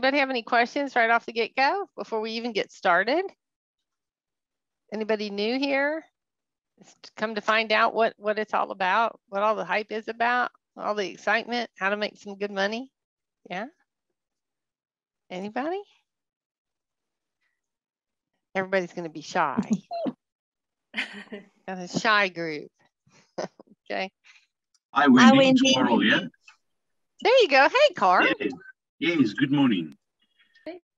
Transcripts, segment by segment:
anybody have any questions right off the get-go before we even get started? Anybody new here? Come to find out what, what it's all about, what all the hype is about, all the excitement, how to make some good money. Yeah? Anybody? Everybody's going to be shy. Got a shy group. okay. Hi, Wendy. Hi, Wendy. Carl, yeah? There you go. Hey, Carl. Yes, yes good morning.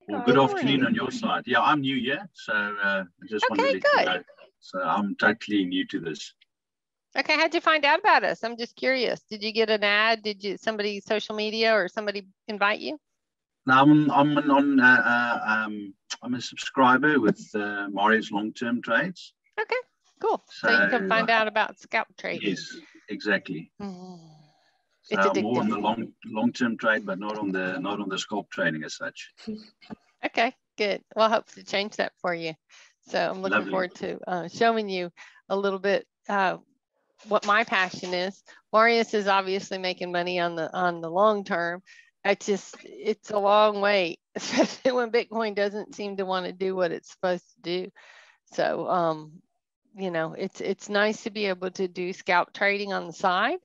Well, good, afternoon on your side. Yeah, I'm new, yeah. So uh, I just okay, wanted to good. know. So I'm totally new to this. Okay, how'd you find out about us? I'm just curious. Did you get an ad? Did you somebody social media or somebody invite you? No, I'm I'm on uh, uh, um, I'm a subscriber with uh, Marius Long Term Trades. Okay, cool. So, so you can find out about scalp trading. Yes, exactly. Mm. It's I'm more on the long long term trade, but not on the not on the scalp trading as such. Okay, good. Well, I hope to change that for you. So I'm looking Lovely. forward to uh, showing you a little bit uh, what my passion is. Marius is obviously making money on the on the long term. I just it's a long way, especially when Bitcoin doesn't seem to want to do what it's supposed to do. So um, you know, it's it's nice to be able to do scalp trading on the side.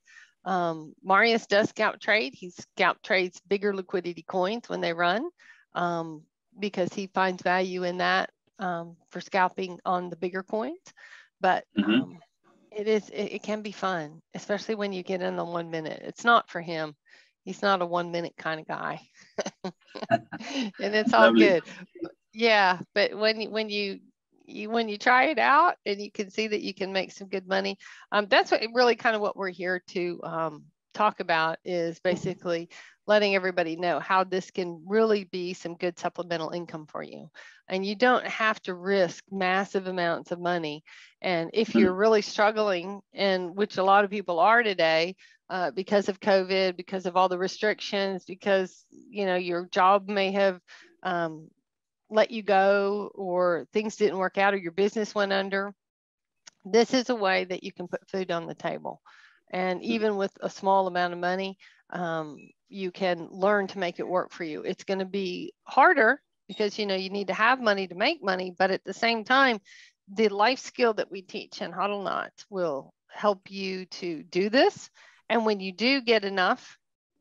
Um, Marius does scalp trade. He scalp trades bigger liquidity coins when they run um, because he finds value in that um, for scalping on the bigger coins. But mm-hmm. Um, it is it, it, can be fun, especially when you get in the one minute. It's not for him. He's not a one minute kind of guy, and it's all Lovely. good. Yeah, but when when you you when you try it out and you can see that you can make some good money, um, that's what really kind of what we're here to um, talk about is basically letting everybody know how this can really be some good supplemental income for you. And you don't have to risk massive amounts of money. And if you're mm. really struggling, and which a lot of people are today, uh, because of COVID, because of all the restrictions, because you know your job may have um, let you go, or things didn't work out, or your business went under. This is a way that you can put food on the table. And hmm. even with a small amount of money, um, you can learn to make it work for you. It's going to be harder because you know you need to have money to make money, but at the same time, the life skill that we teach in HODLNOTS will help you to do this. And when you do get enough,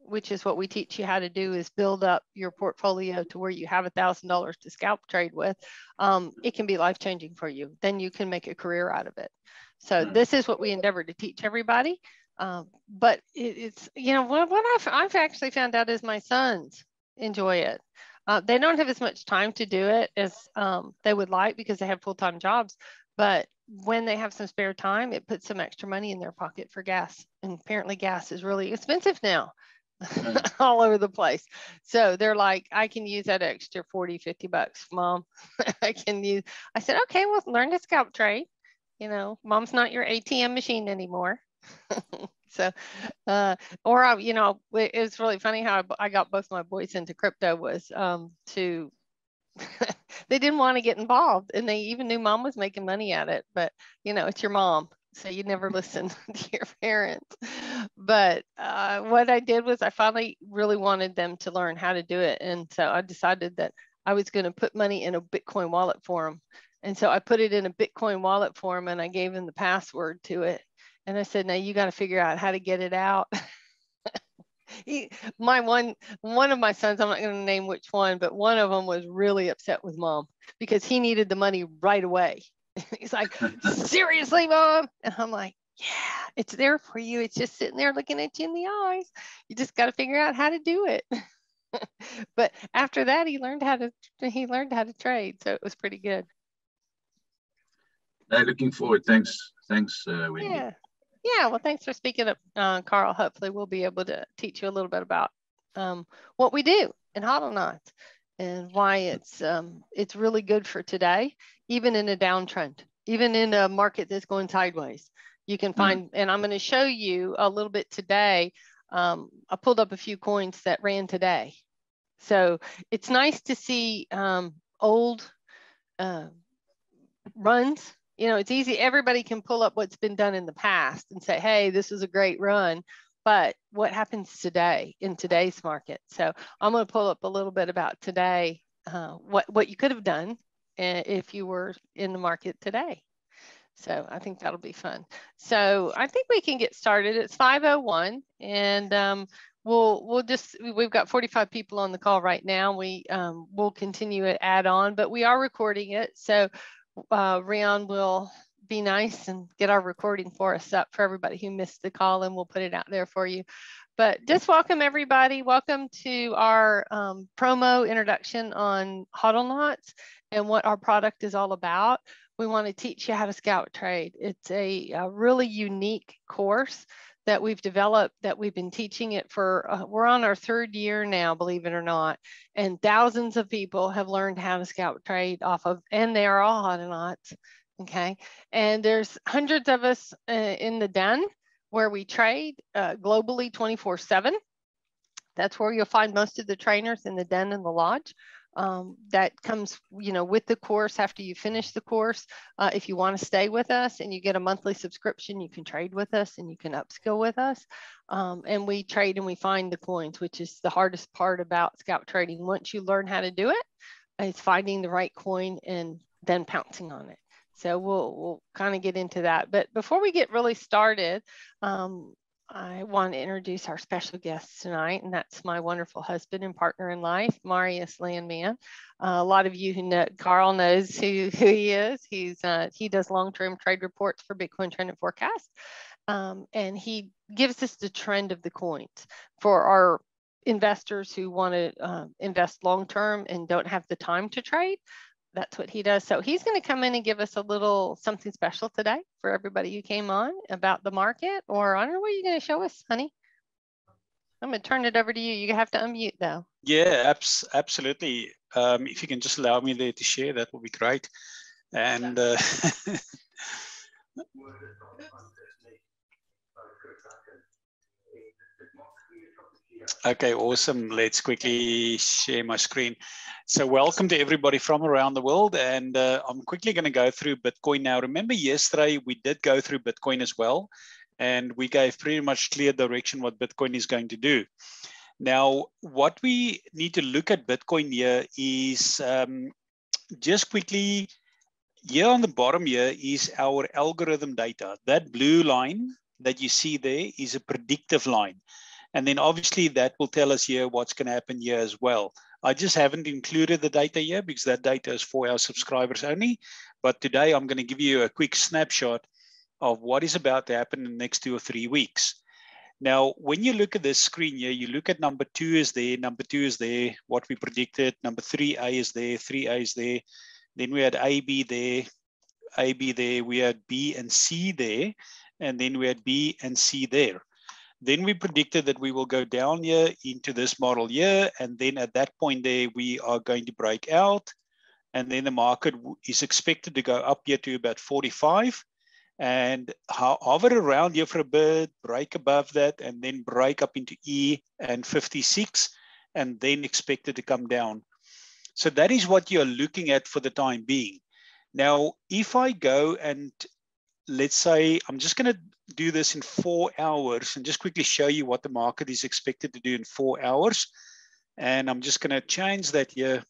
which is what we teach you how to do, is build up your portfolio to where you have a thousand dollars to scalp trade with. Um, it can be life changing for you. Then you can make a career out of it. So hmm. this is what we endeavor to teach everybody. Um, but it, it's, you know, what, what I've, I've actually found out is my sons enjoy it. Uh, they don't have as much time to do it as um, they would like because they have full-time jobs. But when they have some spare time, it puts some extra money in their pocket for gas. And apparently gas is really expensive now all over the place. So they're like, I can use that extra 40, 50 bucks, mom. I can use, I said, okay, well, learn to scalp trade you know, mom's not your ATM machine anymore. so, uh, or, I, you know, it was really funny how I got both my boys into crypto was um, to, they didn't want to get involved and they even knew mom was making money at it, but you know, it's your mom. So you never listen to your parents. But uh, what I did was I finally really wanted them to learn how to do it. And so I decided that I was going to put money in a Bitcoin wallet for them and so I put it in a Bitcoin wallet for them and I gave him the password to it. And I said, now you got to figure out how to get it out. he, my one, one of my sons, I'm not going to name which one, but one of them was really upset with mom because he needed the money right away. He's like, seriously, mom? And I'm like, yeah, it's there for you. It's just sitting there looking at you in the eyes. You just got to figure out how to do it. but after that, he learned how to he learned how to trade, so it was pretty good. No, looking forward. Thanks. Thanks, uh, Wendy. Yeah. Yeah. Well, thanks for speaking up, uh, Carl. Hopefully, we'll be able to teach you a little bit about um, what we do in HODLNOTS and why it's um, it's really good for today, even in a downtrend, even in a market that's going sideways. You can mm-hmm. find, mm. and I'm going to show you a little bit today. Um, I pulled up a few coins that ran today. So it's nice to see um, old uh, runs you know, it's easy. Everybody can pull up what's been done in the past and say, hey, this is a great run. but what happens today in today's market? So I'm going to pull up a little bit about today, uh, what, what you could have done if you were in the market today. So I think that'll be fun. So I think we can get started. It's 501 and um, we'll we'll just we've got 45 people on the call right now. We um, will continue to add on, but we are recording it. So uh, Rion will be nice and get our recording for us up for everybody who missed the call and we'll put it out there for you. But just welcome everybody. Welcome to our um, promo introduction on HODLNOT and what our product is all about we want to teach you how to scalp trade. It's a, a really unique course that we've developed that we've been teaching it for, uh, we're on our third year now, believe it or not. And thousands of people have learned how to scalp trade off of, and they are all HODLNOTS. Okay. And there's hundreds of us uh, in the den where we trade uh, globally 24 seven. That's where you'll find most of the trainers in the den and the lodge um, that comes, you know, with the course after you finish the course. Uh, if you want to stay with us and you get a monthly subscription, you can trade with us and you can upskill with us. Um, and we trade and we find the coins, which is the hardest part about scalp trading. Once you learn how to do it, it's finding the right coin and then pouncing on it. So we'll, we'll kind of get into that. But before we get really started, um, I want to introduce our special guest tonight, and that's my wonderful husband and partner in life, Marius Landman. Uh, a lot of you who know Carl knows who, who he is. He's uh, he does long-term trade reports for Bitcoin Trend and Forecast, um, and he gives us the trend of the coins for our investors who want to uh, invest long-term and don't have the time to trade that's what he does. So he's going to come in and give us a little something special today for everybody who came on about the market. Or I don't know what you're going to show us, honey. I'm going to turn it over to you. You have to unmute though. Yeah, abs- absolutely. Um, if you can just allow me there to share, that would be great. And uh, Okay, awesome. Let's quickly share my screen. So welcome to everybody from around the world. And uh, I'm quickly going to go through Bitcoin now. Remember yesterday, we did go through Bitcoin as well. And we gave pretty much clear direction what Bitcoin is going to do. Now, what we need to look at Bitcoin here is um, just quickly, here on the bottom here is our algorithm data. That blue line that you see there is a predictive line. And then obviously that will tell us here what's going to happen here as well. I just haven't included the data here because that data is for our subscribers only. But today I'm going to give you a quick snapshot of what is about to happen in the next two or three weeks. Now, when you look at this screen here, you look at number two is there, number two is there, what we predicted, number three A is there, three A is there. Then we had A, B there, A, B there, we had B and C there, and then we had B and C there. Then we predicted that we will go down here into this model year. And then at that point there, we are going to break out. And then the market is expected to go up here to about 45 and hover around here for a bit, break above that, and then break up into E and 56, and then expected to come down. So that is what you're looking at for the time being. Now, if I go and let's say I'm just going to do this in four hours and just quickly show you what the market is expected to do in four hours. And I'm just going to change that here.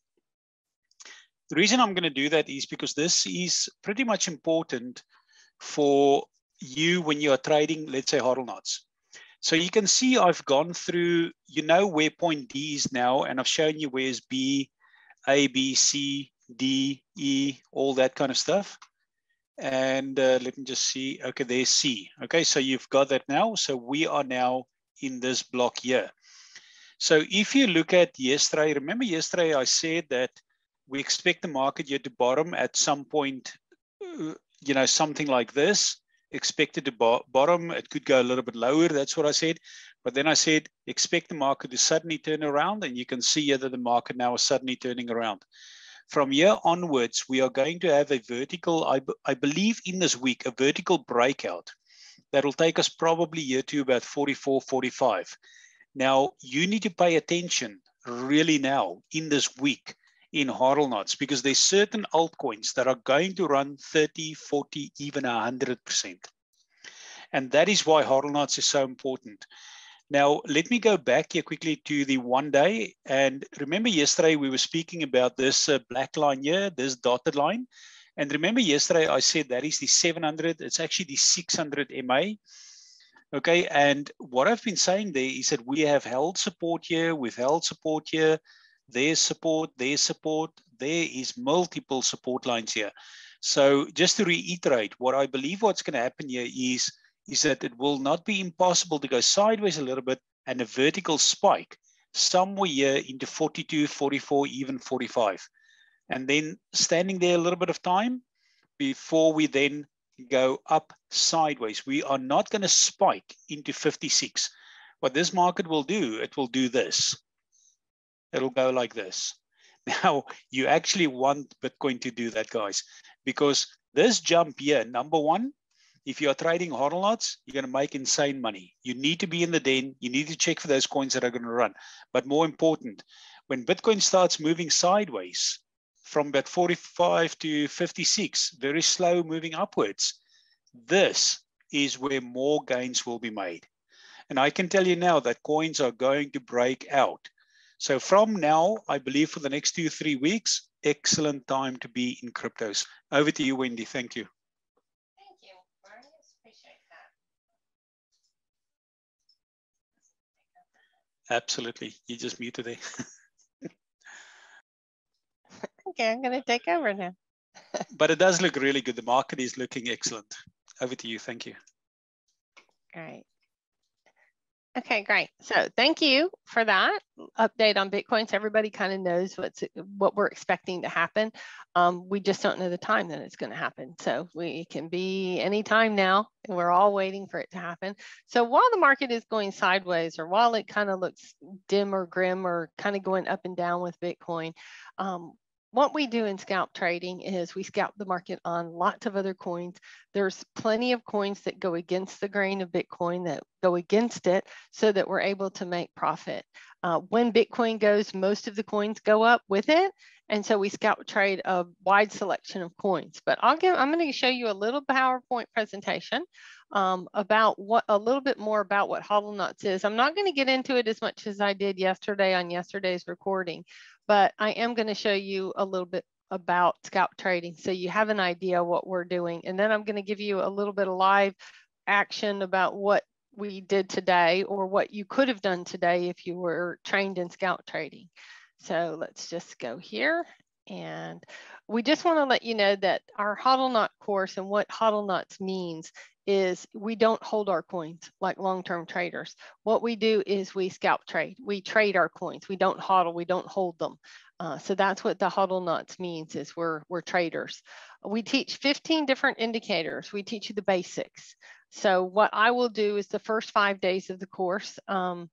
The reason I'm going to do that is because this is pretty much important for you when you are trading, let's say, HODLNOTS. So you can see I've gone through, you know where point D is now, and I've shown you where's B, A, B, C, D, E, all that kind of stuff. And uh, let me just see. Okay, there's C. Okay, so you've got that now. So we are now in this block here. So if you look at yesterday, remember yesterday I said that we expect the market here to bottom at some point, uh, you know, something like this, expected to bo bottom. It could go a little bit lower. That's what I said. But then I said, expect the market to suddenly turn around. And you can see here that the market now is suddenly turning around. From here onwards, we are going to have a vertical, I, I believe in this week, a vertical breakout that will take us probably year to about 44, 45. Now, you need to pay attention really now in this week in HODLNOTS because there's certain altcoins that are going to run 30, 40, even 100%. And that is why HODLNOTS is so important. Now, let me go back here quickly to the one day. And remember yesterday we were speaking about this uh, black line here, this dotted line. And remember yesterday I said that is the 700, it's actually the 600 MA. Okay, and what I've been saying there is that we have held support here, we've held support here, there's support, there's support, there is multiple support lines here. So just to reiterate, what I believe what's going to happen here is is that it will not be impossible to go sideways a little bit and a vertical spike somewhere here into 42, 44, even 45. And then standing there a little bit of time before we then go up sideways. We are not going to spike into 56. What this market will do, it will do this. It'll go like this. Now, you actually want Bitcoin to do that, guys, because this jump here, number one, if you're trading hodl you're going to make insane money. You need to be in the den. You need to check for those coins that are going to run. But more important, when Bitcoin starts moving sideways from about 45 to 56, very slow moving upwards, this is where more gains will be made. And I can tell you now that coins are going to break out. So from now, I believe for the next two, three weeks, excellent time to be in cryptos. Over to you, Wendy. Thank you. Absolutely. You just muted there. okay, I'm going to take over now. but it does look really good. The market is looking excellent. Over to you. Thank you. Great. Okay, great. So thank you for that update on Bitcoin. So everybody kind of knows what's what we're expecting to happen. Um, we just don't know the time that it's going to happen. So we can be any time now, and we're all waiting for it to happen. So while the market is going sideways, or while it kind of looks dim or grim, or kind of going up and down with Bitcoin, um, what we do in scalp trading is we scalp the market on lots of other coins. There's plenty of coins that go against the grain of Bitcoin that go against it so that we're able to make profit. Uh, when Bitcoin goes, most of the coins go up with it. And so we scalp trade a wide selection of coins. But I'll give, I'm going to show you a little PowerPoint presentation um, about what a little bit more about what HODLNOTS is. I'm not going to get into it as much as I did yesterday on yesterday's recording, but I am going to show you a little bit about scalp trading so you have an idea what we're doing. And then I'm going to give you a little bit of live action about what we did today or what you could have done today if you were trained in scalp trading. So let's just go here and we just want to let you know that our HODLNOT course and what HODLNOTS means is we don't hold our coins like long-term traders. What we do is we scalp trade. We trade our coins. We don't hodl, we don't hold them. Uh, so that's what the HODLNOTS means is we're, we're traders. We teach 15 different indicators. We teach you the basics. So what I will do is the first five days of the course, um,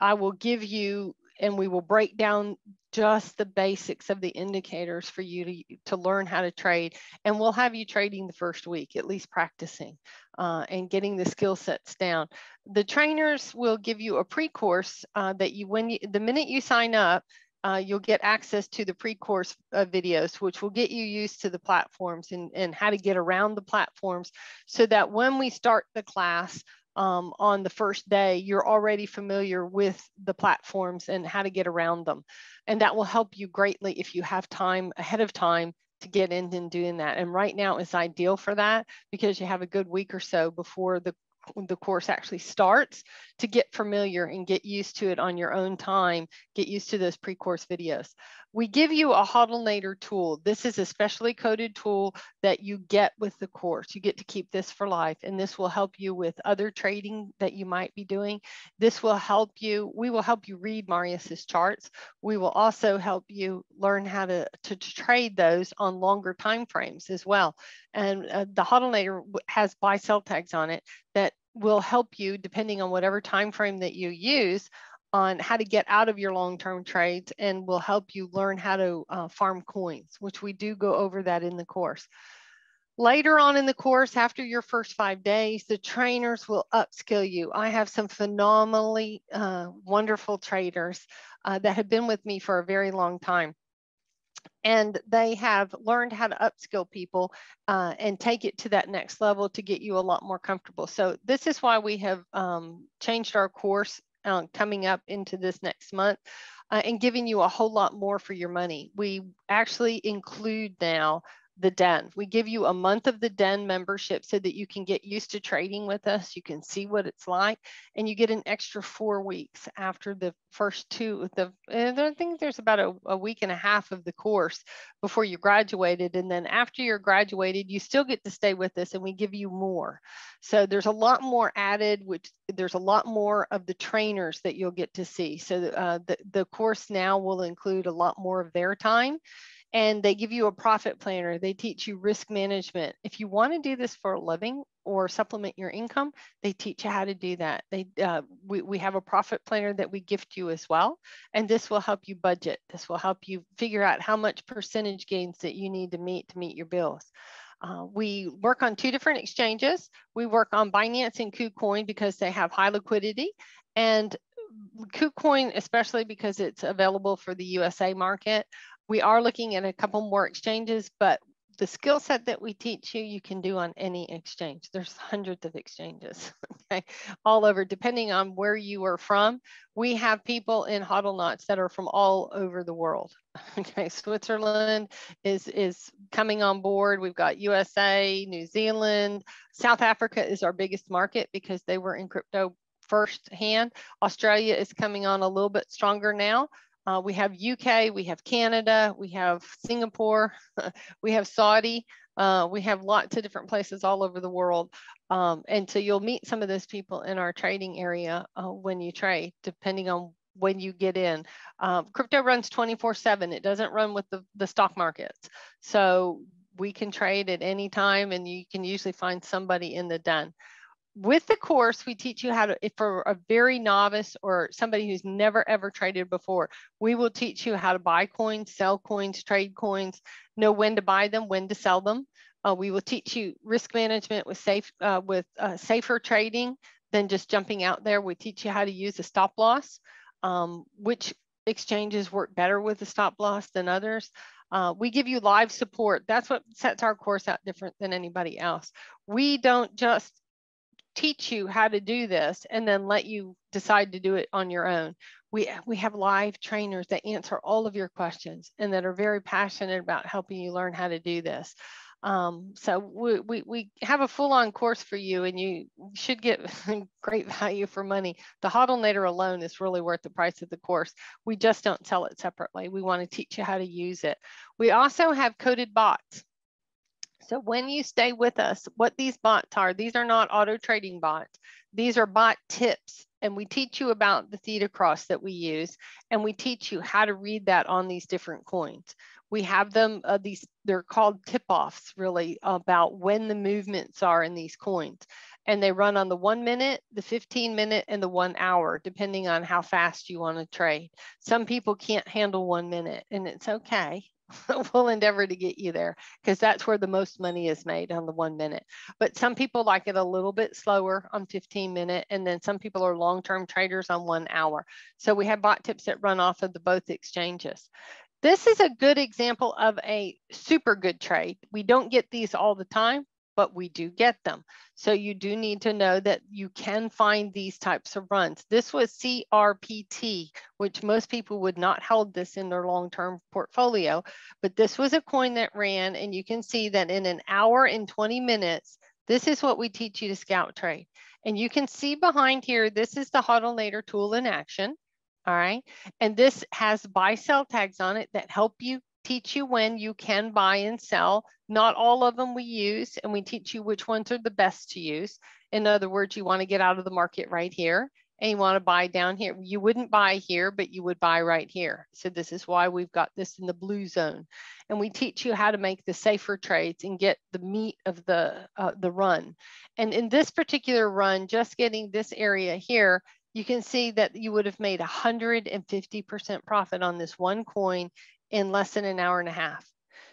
I will give you and we will break down just the basics of the indicators for you to, to learn how to trade. And we'll have you trading the first week, at least practicing uh, and getting the skill sets down. The trainers will give you a pre-course uh, that you, when you, the minute you sign up, uh, you'll get access to the pre-course uh, videos, which will get you used to the platforms and, and how to get around the platforms so that when we start the class, um, on the first day, you're already familiar with the platforms and how to get around them. And that will help you greatly if you have time ahead of time to get in and doing that. And right now is ideal for that because you have a good week or so before the the course actually starts to get familiar and get used to it on your own time, get used to those pre-course videos. We give you a HODLnator tool. This is a specially coded tool that you get with the course. You get to keep this for life, and this will help you with other trading that you might be doing. This will help you, we will help you read Marius's charts. We will also help you learn how to, to, to trade those on longer time frames as well. And uh, the HODLnator has buy sell tags on it that will help you depending on whatever time frame that you use on how to get out of your long-term trades and will help you learn how to uh, farm coins, which we do go over that in the course. Later on in the course, after your first five days, the trainers will upskill you. I have some phenomenally uh, wonderful traders uh, that have been with me for a very long time and they have learned how to upskill people uh, and take it to that next level to get you a lot more comfortable. So this is why we have um, changed our course uh, coming up into this next month uh, and giving you a whole lot more for your money. We actually include now the den. We give you a month of the den membership so that you can get used to trading with us. You can see what it's like, and you get an extra four weeks after the first two. The I think there's about a, a week and a half of the course before you graduated, and then after you're graduated, you still get to stay with us, and we give you more. So there's a lot more added, which there's a lot more of the trainers that you'll get to see. So uh, the the course now will include a lot more of their time and they give you a profit planner. They teach you risk management. If you want to do this for a living or supplement your income, they teach you how to do that. They uh, we, we have a profit planner that we gift you as well. And this will help you budget. This will help you figure out how much percentage gains that you need to meet to meet your bills. Uh, we work on two different exchanges. We work on Binance and KuCoin because they have high liquidity and KuCoin, especially because it's available for the USA market, we are looking at a couple more exchanges, but the skill set that we teach you, you can do on any exchange. There's hundreds of exchanges, okay, all over, depending on where you are from. We have people in Hodl that are from all over the world. Okay, Switzerland is, is coming on board. We've got USA, New Zealand, South Africa is our biggest market because they were in crypto firsthand. Australia is coming on a little bit stronger now. Uh, we have UK, we have Canada, we have Singapore, we have Saudi, uh, we have lots of different places all over the world. Um, and so you'll meet some of those people in our trading area uh, when you trade, depending on when you get in. Um, crypto runs 24 seven. It doesn't run with the, the stock markets. So we can trade at any time and you can usually find somebody in the den with the course, we teach you how to, if for a very novice or somebody who's never ever traded before, we will teach you how to buy coins, sell coins, trade coins, know when to buy them, when to sell them. Uh, we will teach you risk management with safe, uh, with uh, safer trading than just jumping out there. We teach you how to use a stop loss, um, which exchanges work better with a stop loss than others. Uh, we give you live support. That's what sets our course out different than anybody else. We don't just teach you how to do this and then let you decide to do it on your own. We, we have live trainers that answer all of your questions and that are very passionate about helping you learn how to do this. Um, so we, we, we have a full-on course for you and you should get great value for money. The HODLnator alone is really worth the price of the course. We just don't sell it separately. We want to teach you how to use it. We also have coded bots. So when you stay with us, what these bots are, these are not auto trading bots. These are bot tips. And we teach you about the theta cross that we use. And we teach you how to read that on these different coins. We have them, uh, these, they're called tip offs really about when the movements are in these coins. And they run on the one minute, the 15 minute, and the one hour, depending on how fast you want to trade. Some people can't handle one minute, and it's okay. we'll endeavor to get you there because that's where the most money is made on the one minute. But some people like it a little bit slower on 15 minute, and then some people are long-term traders on one hour. So we have bot tips that run off of the both exchanges. This is a good example of a super good trade. We don't get these all the time, but we do get them. So you do need to know that you can find these types of runs. This was CRPT, which most people would not hold this in their long-term portfolio, but this was a coin that ran and you can see that in an hour and 20 minutes, this is what we teach you to scalp trade. And you can see behind here, this is the HODLnator tool in action. All right. And this has buy sell tags on it that help you teach you when you can buy and sell. Not all of them we use, and we teach you which ones are the best to use. In other words, you want to get out of the market right here and you want to buy down here. You wouldn't buy here, but you would buy right here. So this is why we've got this in the blue zone. And we teach you how to make the safer trades and get the meat of the, uh, the run. And in this particular run, just getting this area here, you can see that you would have made 150% profit on this one coin in less than an hour and a half.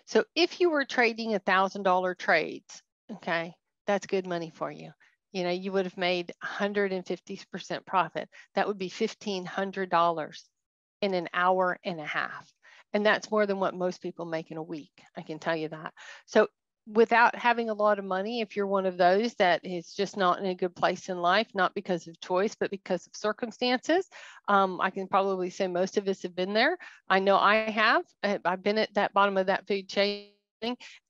So if you were trading a thousand dollar trades, okay, that's good money for you. You know, you would have made 150% profit. That would be $1,500 in an hour and a half. And that's more than what most people make in a week. I can tell you that. So without having a lot of money, if you're one of those that is just not in a good place in life, not because of choice, but because of circumstances, um, I can probably say most of us have been there. I know I have. I've been at that bottom of that food chain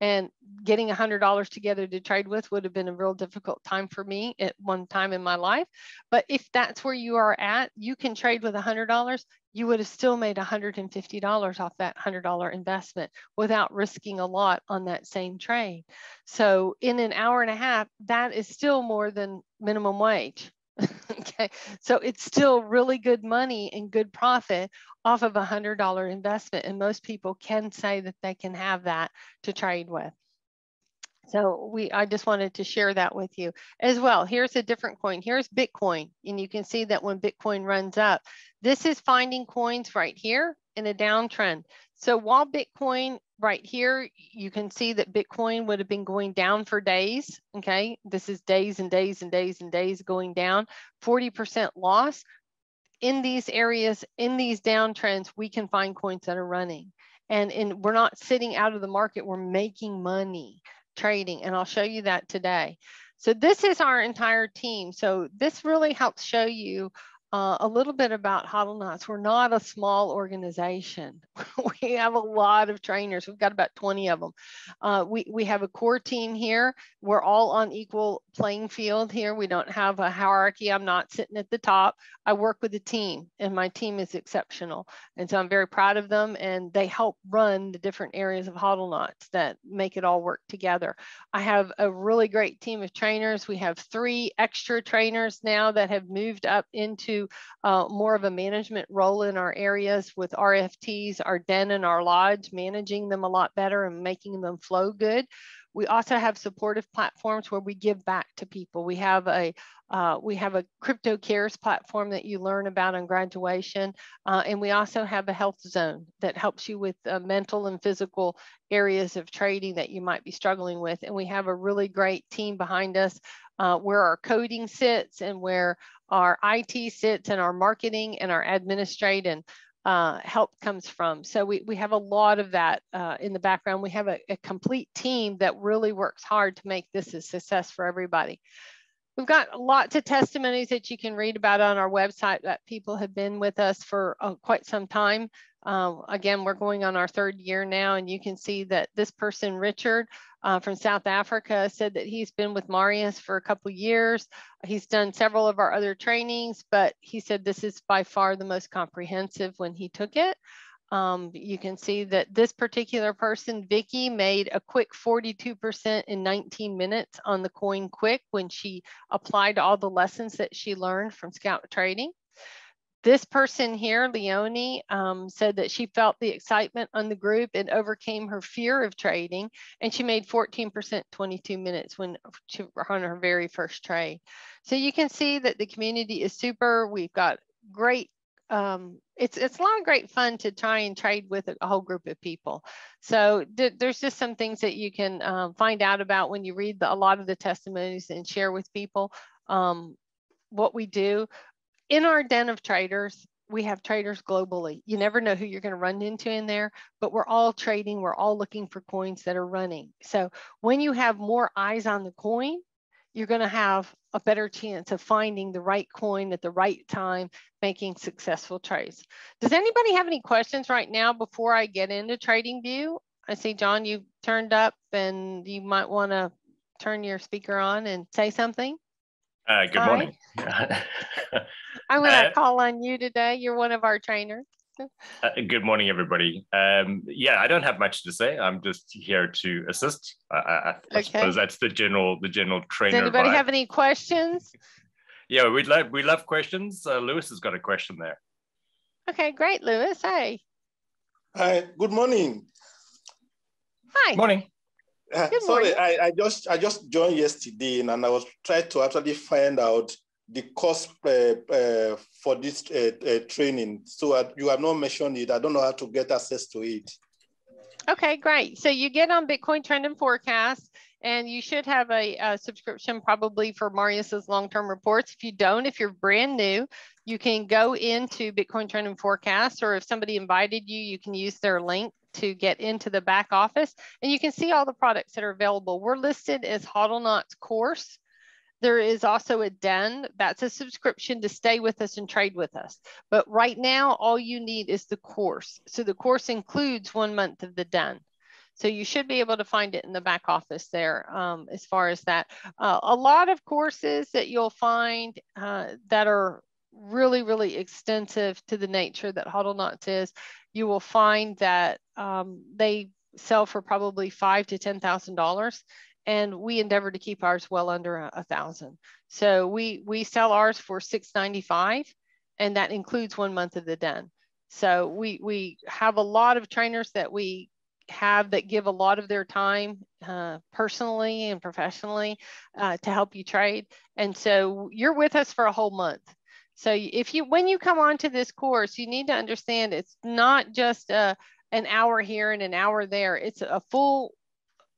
and getting a hundred dollars together to trade with would have been a real difficult time for me at one time in my life but if that's where you are at you can trade with a hundred dollars you would have still made $150 off that $100 investment without risking a lot on that same trade. So in an hour and a half, that is still more than minimum wage. okay, so it's still really good money and good profit off of a hundred dollar investment, and most people can say that they can have that to trade with. So we, I just wanted to share that with you as well. Here's a different coin. Here's Bitcoin, and you can see that when Bitcoin runs up, this is finding coins right here in a downtrend. So while Bitcoin right here, you can see that Bitcoin would have been going down for days. Okay, this is days and days and days and days going down, 40% loss. In these areas, in these downtrends, we can find coins that are running. And, and we're not sitting out of the market, we're making money trading. And I'll show you that today. So this is our entire team. So this really helps show you uh, a little bit about HODLNOTS. We're not a small organization. we have a lot of trainers. We've got about 20 of them. Uh, we, we have a core team here. We're all on equal playing field here. We don't have a hierarchy. I'm not sitting at the top. I work with a team and my team is exceptional. And so I'm very proud of them and they help run the different areas of HODLNOTS that make it all work together. I have a really great team of trainers. We have three extra trainers now that have moved up into uh, more of a management role in our areas with RFTs, our den and our lodge, managing them a lot better and making them flow good. We also have supportive platforms where we give back to people. We have a uh, we have a crypto cares platform that you learn about on graduation. Uh, and we also have a health zone that helps you with uh, mental and physical areas of trading that you might be struggling with. And we have a really great team behind us uh, where our coding sits and where our IT sits and our marketing and our administrative uh, help comes from. So we, we have a lot of that uh, in the background. We have a, a, complete team that really works hard to make this a success for everybody. We've got lots of testimonies that you can read about on our website that people have been with us for uh, quite some time. Uh, again, we're going on our third year now, and you can see that this person, Richard uh, from South Africa, said that he's been with Marius for a couple years. He's done several of our other trainings, but he said this is by far the most comprehensive when he took it. Um, you can see that this particular person, Vicky, made a quick 42% in 19 minutes on the coin quick when she applied all the lessons that she learned from scalp trading. This person here, Leonie, um, said that she felt the excitement on the group and overcame her fear of trading. And she made 14% 22 minutes when she on her very first trade. So you can see that the community is super. We've got great um, it's it's a lot of great fun to try and trade with a, whole group of people. So th there's just some things that you can um, find out about when you read the, a lot of the testimonies and share with people um, what we do. In our den of traders, we have traders globally. You never know who you're going to run into in there, but we're all trading. We're all looking for coins that are running. So when you have more eyes on the coin, you're going to have a better chance of finding the right coin at the right time, making successful trades. Does anybody have any questions right now before I get into TradingView? I see John, you turned up and you might want to turn your speaker on and say something. Uh, good All morning. Right. I'm going to uh, call on you today. You're one of our trainers. Uh, good morning, everybody. Um, yeah, I don't have much to say. I'm just here to assist. I, I, I okay. suppose that's the general the general trainer. Does anybody vibe. have any questions? Yeah, we'd love we love questions. Uh, Lewis has got a question there. Okay, great, Lewis. Hey. Hi. Good morning. Hi. Morning. Uh, sorry, I, I just I just joined yesterday and I was trying to actually find out the cost uh, uh, for this uh, uh training. So you have not mentioned it. I don't know how to get access to it. Okay, great. So you get on Bitcoin Trend and Forecast, and you should have a, a subscription probably for Marius's long-term reports. If you don't, if you're brand new, You can go into Bitcoin Trend and Forecast, or if somebody invited you, you can use their link to get into the back office and you can see all the products that are available. We're listed as HODLNOTS course. There is also a den. That's a subscription to stay with us and trade with us. But right now, all you need is the course. So the course includes one month of the den. So you should be able to find it in the back office there um, as far as that. Uh, a lot of courses that you'll find uh, that are really, really extensive to the nature that HODLNOTS is, you will find that um, they sell for probably five to ten thousand dollars, and we endeavor to keep ours well under a, a thousand. So we we sell ours for six ninety five, and that includes one month of the den. So we we have a lot of trainers that we have that give a lot of their time uh, personally and professionally uh, to help you trade. And so you're with us for a whole month. So if you, when you come onto this course, you need to understand it's not just a, uh, an hour here and an hour there. It's a full,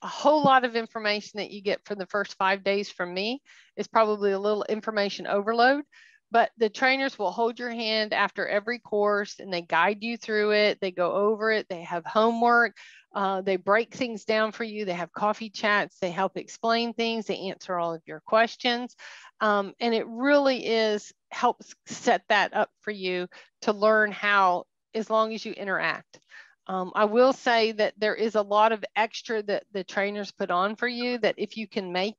a whole lot of information that you get for the first five days from me. is probably a little information overload, but the trainers will hold your hand after every course and they guide you through it. They go over it. They have homework. Uh, they break things down for you. They have coffee chats. They help explain things. They answer all of your questions. Um, and it really is helps set that up for you to learn how, as long as you interact. Um, I will say that there is a lot of extra that the trainers put on for you that if you can make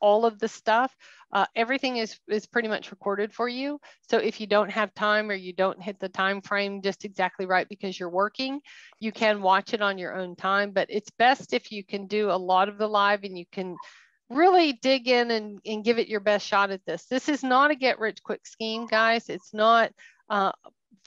all of the stuff, uh, everything is, is pretty much recorded for you. So if you don't have time or you don't hit the time frame just exactly right because you're working, you can watch it on your own time. But it's best if you can do a lot of the live and you can really dig in and, and give it your best shot at this. This is not a get rich quick scheme, guys. It's not uh,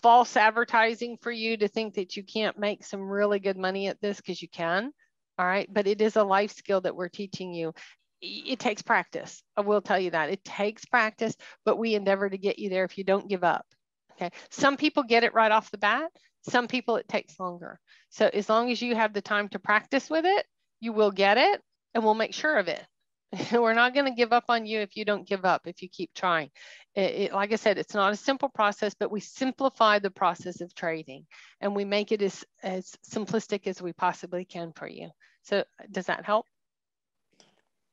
false advertising for you to think that you can't make some really good money at this because you can. All right. But it is a life skill that we're teaching you. It takes practice. I will tell you that it takes practice, but we endeavor to get you there if you don't give up. Okay. Some people get it right off the bat. Some people it takes longer. So as long as you have the time to practice with it, you will get it and we'll make sure of it. we're not going to give up on you if you don't give up, if you keep trying. It, it, like I said, it's not a simple process, but we simplify the process of trading and we make it as, as simplistic as we possibly can for you. So does that help?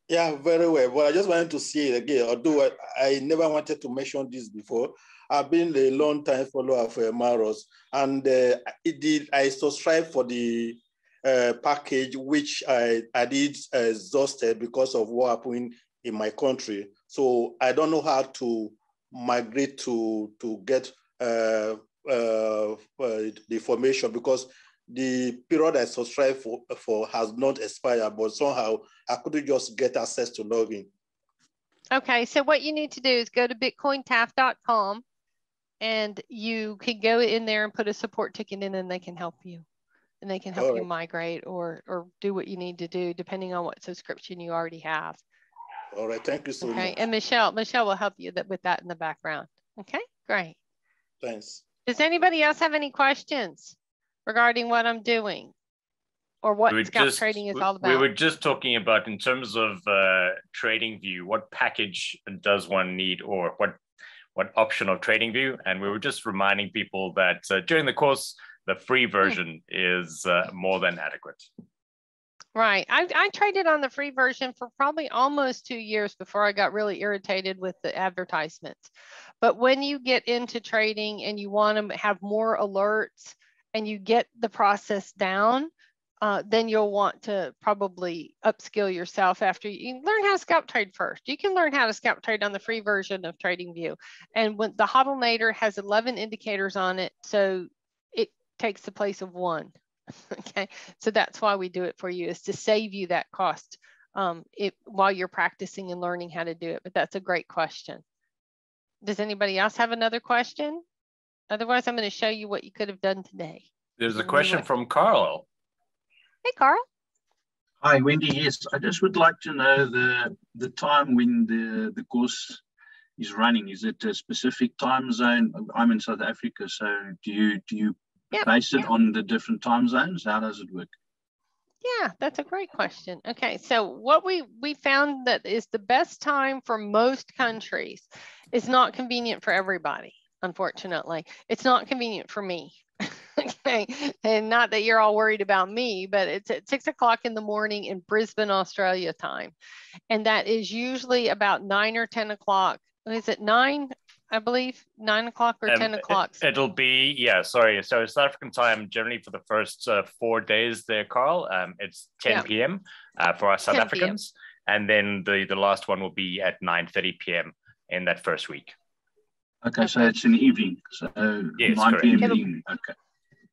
Yeah, very well. Well, I just wanted to see it again, although I, I never wanted to mention this before. I've been a long time follower of uh, Marius, and uh, it did, I subscribed for the uh, package, which I, I did exhausted because of what happened in my country. So I don't know how to migrate to, to get uh, uh, uh the formation because the period I subscribed for, for has not expired, but somehow I couldn't just get access to login. Okay, so what you need to do is go to bitcointaf.com and you can go in there and put a support ticket in and they can help you and they can help you migrate or or do what you need to do depending on what subscription you already have. All right, thank you so okay. much. And Michelle, Michelle will help you that, with that in the background. Okay, great. Thanks. Does anybody else have any questions regarding what I'm doing or what we scalp just, trading is all about? We were just talking about in terms of uh, TradingView, what package does one need or what what option of TradingView? And we were just reminding people that uh, during the course the free version is uh, more than adequate. Right. I, I traded on the free version for probably almost two years before I got really irritated with the advertisements. But when you get into trading and you want to have more alerts and you get the process down, uh, then you'll want to probably upskill yourself after you, you learn how to scalp trade first. You can learn how to scalp trade on the free version of TradingView. And when the Hodlnator has 11 indicators on it, so takes the place of one. okay, so that's why we do it for you is to save you that cost um, it, while you're practicing and learning how to do it. But that's a great question. Does anybody else have another question? Otherwise, I'm going to show you what you could have done today. There's a question from Carl. Hey, Carl. Hi, Wendy. Yes, I just would like to know the the time when the the course is running. Is it a specific time zone? I'm in South Africa, so do you do you yep, base it yep. on the different time zones? How does it work? Yeah, that's a great question. Okay, so what we we found that is the best time for most countries is not convenient for everybody. unfortunately. It's not convenient for me. okay. And not that you're all worried about me, but it's at six o'clock in the morning in Brisbane, Australia time. And that is usually about nine or 10 o'clock. Is it nine? I believe nine o'clock or um, 10 o'clock. It, will be, yeah, sorry. So South African time, generally for the first uh, four days there, Carl, um, it's 10 yeah. p.m. Uh, for our South Africans. And then the, the last one will be at 9 30 p.m. in that first week. Okay, so it's an evening. So yes, 9 p.m. evening. Okay.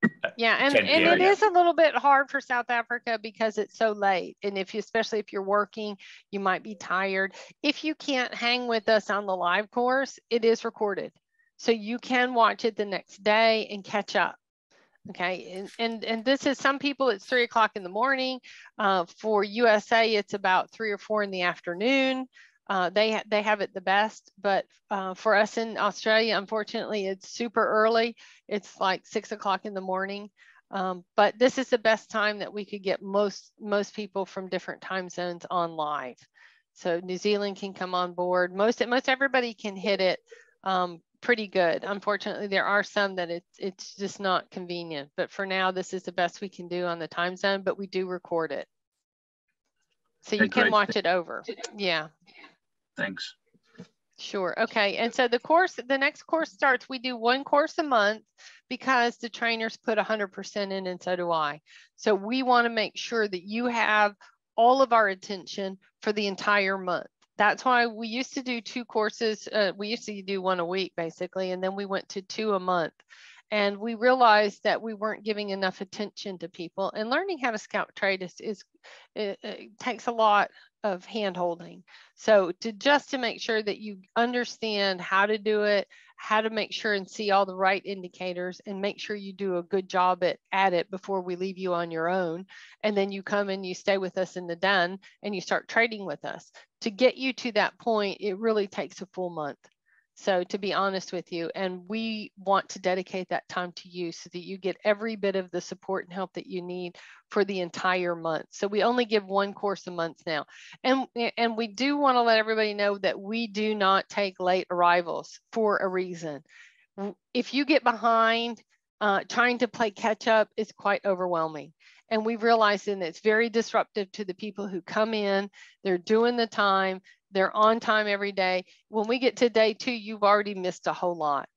Yeah, and, and it yeah. is a little bit hard for South Africa because it's so late. And if you, especially if you're working, you might be tired. If you can't hang with us on the live course, it is recorded. So you can watch it the next day and catch up. Okay, and, and, and this is some people, it's three o'clock in the morning. Uh, for USA, it's about three or four in the afternoon. Uh, they they have it the best, but uh, for us in Australia, unfortunately, it's super early. It's like six o'clock in the morning. Um, but this is the best time that we could get most most people from different time zones on live. So New Zealand can come on board. Most most everybody can hit it um, pretty good. Unfortunately, there are some that it's it's just not convenient. But for now, this is the best we can do on the time zone. But we do record it, so you can watch it over. Yeah. Thanks. Sure. Okay. And so the course, the next course starts, we do one course a month because the trainers put 100% in and so do I. So we want to make sure that you have all of our attention for the entire month. That's why we used to do two courses. Uh, we used to do one a week basically, and then we went to two a month. And we realized that we weren't giving enough attention to people and learning how to scalp trade is, is it, it takes a lot of hand holding. So to just to make sure that you understand how to do it, how to make sure and see all the right indicators and make sure you do a good job at, at it before we leave you on your own. And then you come and you stay with us in the den and you start trading with us. To get you to that point, it really takes a full month. So to be honest with you, and we want to dedicate that time to you so that you get every bit of the support and help that you need for the entire month. So we only give one course a month now. And, and we do want to let everybody know that we do not take late arrivals for a reason. If you get behind, uh, trying to play catch up is quite overwhelming. And we realize that it's very disruptive to the people who come in, they're doing the time, they're on time every day. When we get to day two, you've already missed a whole lot.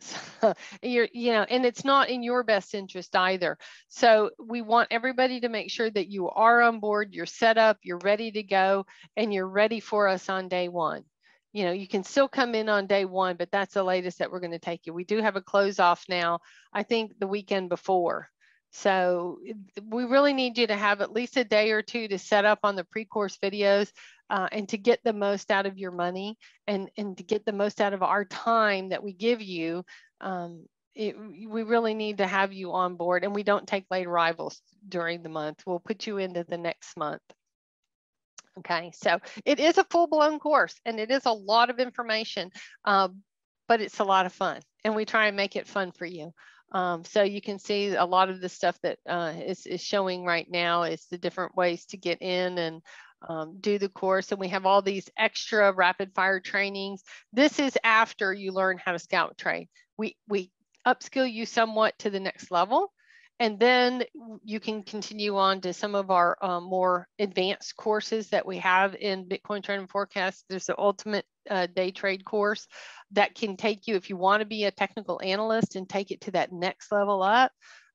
So you're, you know, and it's not in your best interest either. So we want everybody to make sure that you are on board, you're set up, you're ready to go, and you're ready for us on day one. You know, you can still come in on day one, but that's the latest that we're going to take you. We do have a close off now, I think the weekend before. So we really need you to have at least a day or two to set up on the pre-course videos uh, and to get the most out of your money and, and to get the most out of our time that we give you. Um, it, we really need to have you on board and we don't take late arrivals during the month. We'll put you into the next month. Okay, so it is a full blown course and it is a lot of information, uh, but it's a lot of fun and we try and make it fun for you. Um, so you can see a lot of the stuff that uh, is, is showing right now is the different ways to get in and um, do the course. And we have all these extra rapid fire trainings. This is after you learn how to scalp trade. We, we upskill you somewhat to the next level. And then you can continue on to some of our um, more advanced courses that we have in Bitcoin Trend Forecast. There's the ultimate uh, day trade course that can take you, if you want to be a technical analyst and take it to that next level up,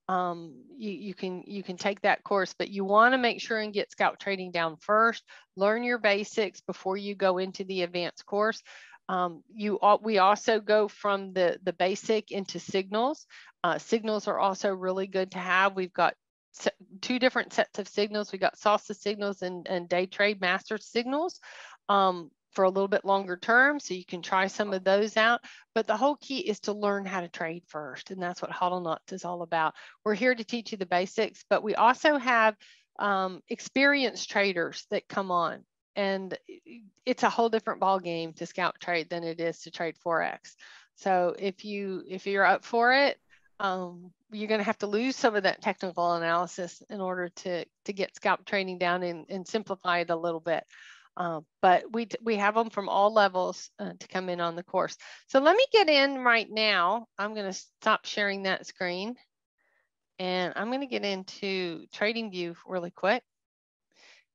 um, you, you, can you can take that course, but you want to make sure and get scalp trading down first. Learn your basics before you go into the advanced course. Um, you we also go from the the basic into signals. Uh, signals are also really good to have. We've got two different sets of signals. We got salsa signals and, and day trade master signals. Um, for a little bit longer term. So you can try some of those out. But the whole key is to learn how to trade first. And that's what HODLNOTS is all about. We're here to teach you the basics, but we also have um, experienced traders that come on. And it's a whole different ball game to scalp trade than it is to trade forex. So if you if you're up for it, um, you're going to have to lose some of that technical analysis in order to to get scalp trading down and, and simplify it a little bit. Uh, but we, we have them from all levels uh, to come in on the course. So let me get in right now. I'm going to stop sharing that screen. And I'm going to get into TradingView really quick.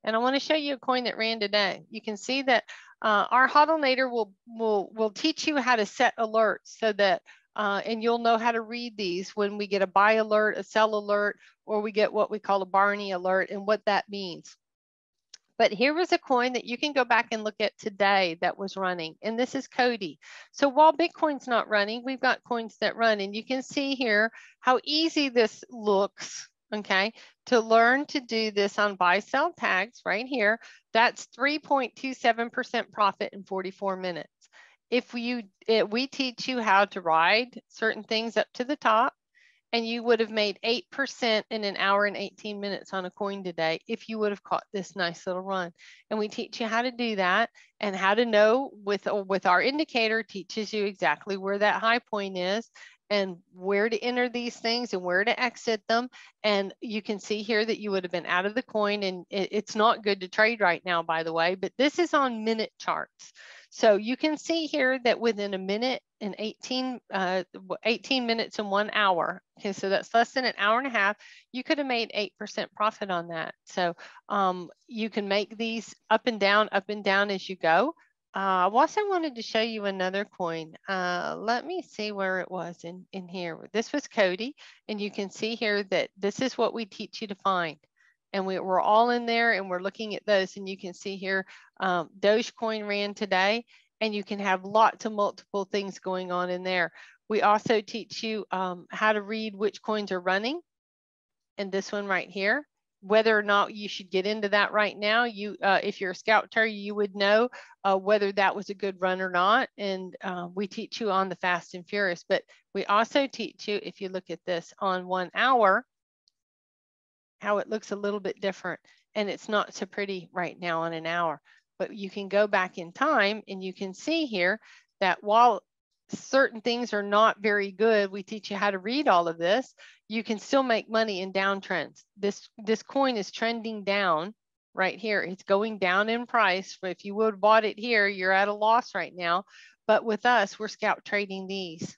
And I want to show you a coin that ran today. You can see that uh, our HODLnator will, will, will teach you how to set alerts so that, uh, and you'll know how to read these when we get a buy alert, a sell alert, or we get what we call a Barney alert and what that means. But here was a coin that you can go back and look at today that was running, and this is Cody. So while Bitcoin's not running, we've got coins that run, and you can see here how easy this looks okay, to learn to do this on buy sell tags right here, that's 3.27% profit in 44 minutes. If you, it, we teach you how to ride certain things up to the top, and you would have made 8% in an hour and 18 minutes on a coin today if you would have caught this nice little run. And we teach you how to do that and how to know with, with our indicator teaches you exactly where that high point is and where to enter these things and where to exit them. And you can see here that you would have been out of the coin and it, it's not good to trade right now, by the way, but this is on minute charts. So you can see here that within a minute and 18, uh, 18 minutes and one hour, okay, so that's less than an hour and a half, you could have made 8% profit on that. So um, you can make these up and down, up and down as you go. Uh, I also wanted to show you another coin. Uh, let me see where it was in, in here. This was Cody, and you can see here that this is what we teach you to find. And we, are all in there and we're looking at those. And you can see here, um, Dogecoin ran today, and you can have lots of multiple things going on in there. We also teach you um, how to read which coins are running. And this one right here whether or not you should get into that right now. You, uh, if you're a scout you would know uh, whether that was a good run or not. And uh, we teach you on the fast and furious, but we also teach you, if you look at this on one hour, how it looks a little bit different. And it's not so pretty right now on an hour, but you can go back in time and you can see here that while certain things are not very good, we teach you how to read all of this you can still make money in downtrends. This, this coin is trending down right here. It's going down in price. If you would have bought it here, you're at a loss right now. But with us, we're scalp trading these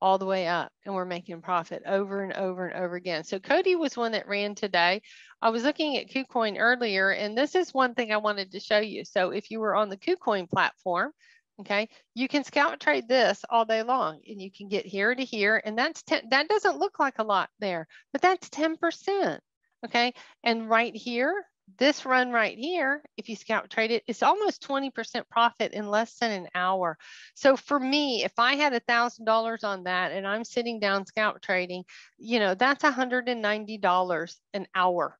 all the way up and we're making profit over and over and over again. So Cody was one that ran today. I was looking at KuCoin earlier and this is one thing I wanted to show you. So if you were on the KuCoin platform, okay you can scalp trade this all day long and you can get here to here and that's 10 that doesn't look like a lot there but that's 10 percent okay and right here this run right here if you scalp trade it it's almost 20 percent profit in less than an hour so for me if i had a thousand dollars on that and i'm sitting down scalp trading you know that's 190 dollars an hour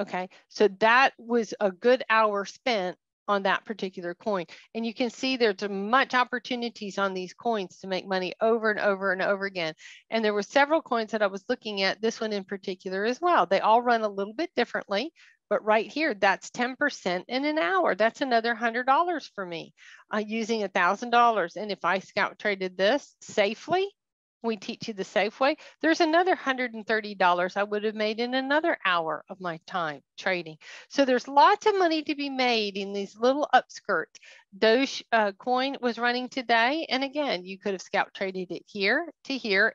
okay so that was a good hour spent on that particular coin. And you can see there's much opportunities on these coins to make money over and over and over again. And there were several coins that I was looking at, this one in particular as well. They all run a little bit differently, but right here, that's 10% in an hour. That's another $100 for me uh, using $1,000. And if I scalp traded this safely, we teach you the safe way, there's another $130 I would have made in another hour of my time trading. So there's lots of money to be made in these little upskirts. Doge uh, coin was running today. And again, you could have scalp traded it here to here,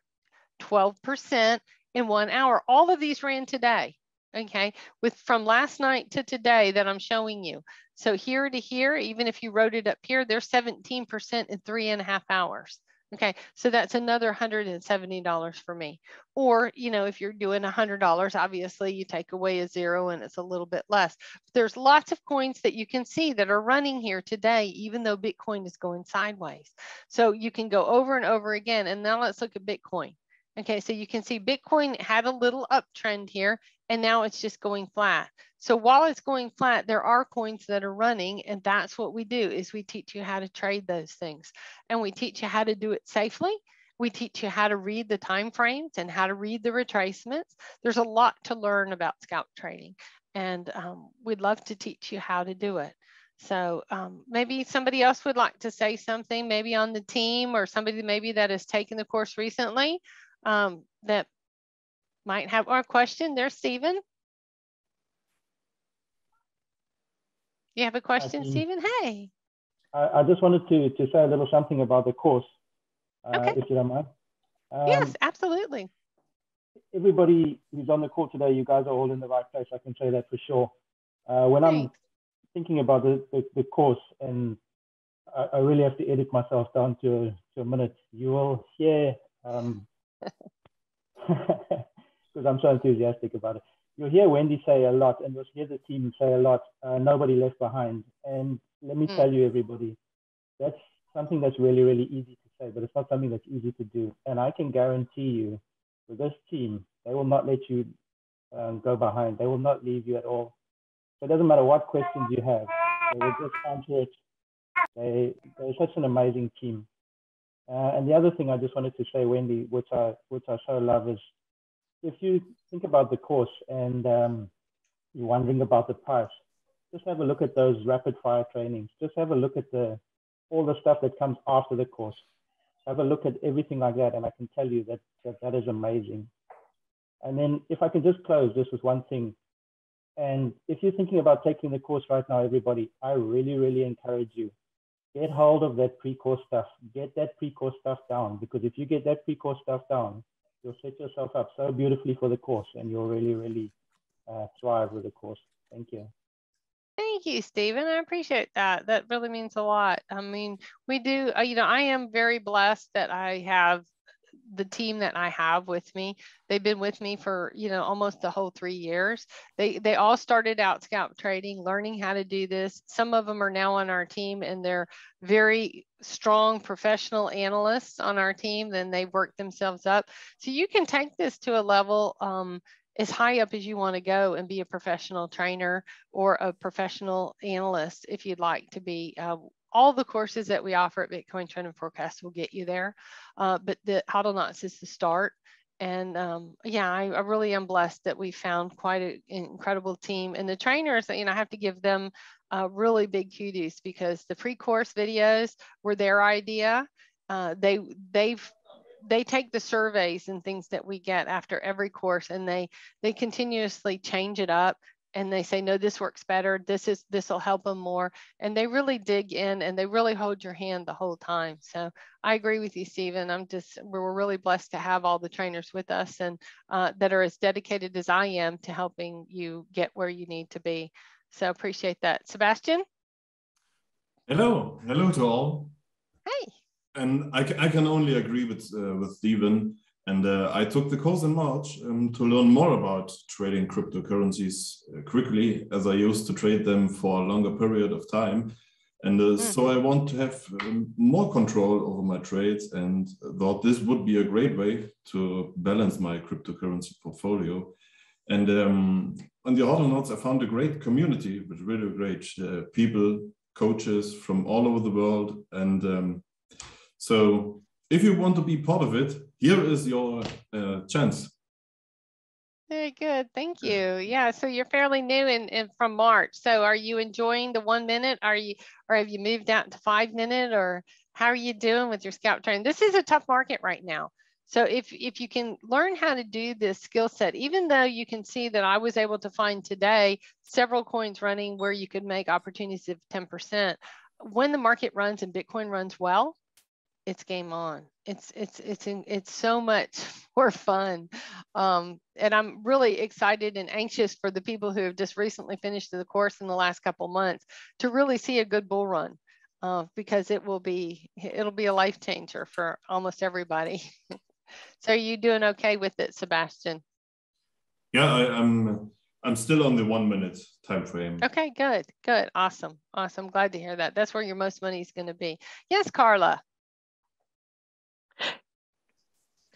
12% in one hour. All of these ran today. Okay, with from last night to today that I'm showing you. So here to here, even if you wrote it up here, there's 17% in three and a half hours. Okay, so that's another $170 for me. Or, you know, if you're doing $100, obviously you take away a zero and it's a little bit less. There's lots of coins that you can see that are running here today, even though Bitcoin is going sideways. So you can go over and over again. And now let's look at Bitcoin. Okay, so you can see Bitcoin had a little uptrend here and now it's just going flat. So while it's going flat, there are coins that are running and that's what we do is we teach you how to trade those things and we teach you how to do it safely. We teach you how to read the time frames and how to read the retracements. There's a lot to learn about scalp trading and um, we'd love to teach you how to do it. So um, maybe somebody else would like to say something, maybe on the team or somebody maybe that has taken the course recently um, that might have our question. there, Stephen. You have a question, Stephen? Hey. I, I, just wanted to, to say a little something about the course, uh, okay. if you don't mind. Um, yes, absolutely. Everybody who's on the call today, you guys are all in the right place. I can say that for sure. Uh, when I'm thinking about the, the, the course, and I, I, really have to edit myself down to a, to a minute, you will hear, because I'm so enthusiastic about it you'll hear Wendy say a lot, and you'll hear the team say a lot. Uh, nobody left behind. And let me mm. tell you, everybody, that's something that's really, really easy to say, but it's not something that's easy to do. And I can guarantee you, with this team, they will not let you um, go behind. They will not leave you at all. So it doesn't matter what questions you have, they will just answer it. They, they're such an amazing team. Uh, and the other thing I just wanted to say, Wendy, which I which I so love, is if you think about the course and um, you're wondering about the price, just have a look at those rapid fire trainings. Just have a look at the all the stuff that comes after the course. Have a look at everything like that, and I can tell you that that, that is amazing. And then if I can just close this with one thing, and if you're thinking about taking the course right now, everybody, I really, really encourage you. Get hold of that pre-course stuff. Get that pre-course stuff down because if you get that pre-course stuff down, you'll set yourself up so beautifully for the course and you'll really, really uh, thrive with the course. Thank you. Thank you, Stephen. I appreciate that. That really means a lot. I mean, we do, uh, you know, I am very blessed that I have the team that I have with me, they've been with me for, you know, almost the whole three years. They they all started out scalp trading, learning how to do this. Some of them are now on our team and they're very strong professional analysts on our team. Then they worked themselves up. So you can take this to a level um, as high up as you want to go and be a professional trainer or a professional analyst if you'd like to be. Uh, all the courses that we offer at Bitcoin Trend and Forecast will get you there. Uh, but the Hodl is the start. And um, yeah, I, I, really am blessed that we found quite a, an incredible team. And the trainers, you know, I have to give them uh, really big kudos because the pre-course videos were their idea. Uh, they they've they take the surveys and things that we get after every course and they they continuously change it up and they say no this works better. This is this will help them more and they really dig in and they really hold your hand the whole time. So i agree with you stephen i'm just we're really blessed to have all the trainers with us and uh, that are as dedicated as i am to helping you get where you need to be. So appreciate that. Sebastian? Hello. Hello to all. Hey. And i, I can only agree with uh, with stephen and uh, I took the course in March um, to learn more about trading cryptocurrencies uh, quickly, as I used to trade them for a longer period of time. And uh, mm. so I want to have um, more control over my trades and thought this would be a great way to balance my cryptocurrency portfolio. And um, on the Hodl I found a great community with really great uh, people, coaches from all over the world. And um, so if you want to be part of it, here is your uh, chance. Very good. Thank you. Yeah. So you're fairly new in, in from March. So are you enjoying the one minute? Are you or have you moved out to five minute or how are you doing with your scout training? This is a tough market right now. So if, if you can learn how to do this skill set, even though you can see that I was able to find today several coins running where you could make opportunities of 10%, when the market runs and Bitcoin runs well, it's game on. It's it's it's in, it's so much more fun, um, and I'm really excited and anxious for the people who have just recently finished the course in the last couple months to really see a good bull run, uh, because it will be it'll be a life changer for almost everybody. so are you doing okay with it, Sebastian? Yeah, I, I'm I'm still on the one minute time frame. Okay, good, good, awesome, awesome. Glad to hear that. That's where your most money is going to be. Yes, Carla.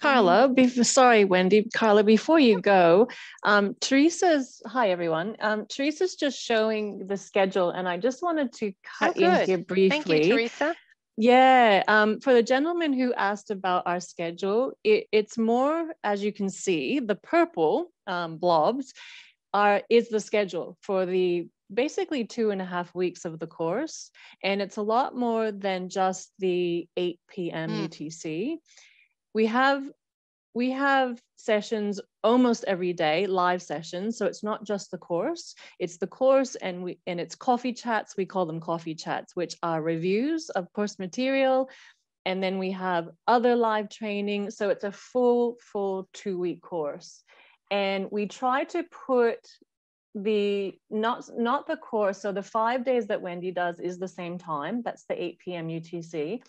Carla, before, sorry, Wendy, Carla, before you go, um, Teresa's, hi everyone. Um, Teresa's just showing the schedule and I just wanted to cut oh, in here briefly. Thank you, Teresa. Yeah, um, for the gentleman who asked about our schedule, it, it's more, as you can see, the purple um, blobs are is the schedule for the basically two and a half weeks of the course. And it's a lot more than just the 8 p.m. Mm. UTC we have we have sessions almost every day, live sessions. So it's not just the course, it's the course and we and it's coffee chats. We call them coffee chats, which are reviews of course material. And then we have other live training. So it's a full, full two week course. And we try to put the not not the course so the five days that wendy does is the same time that's the 8 p.m utc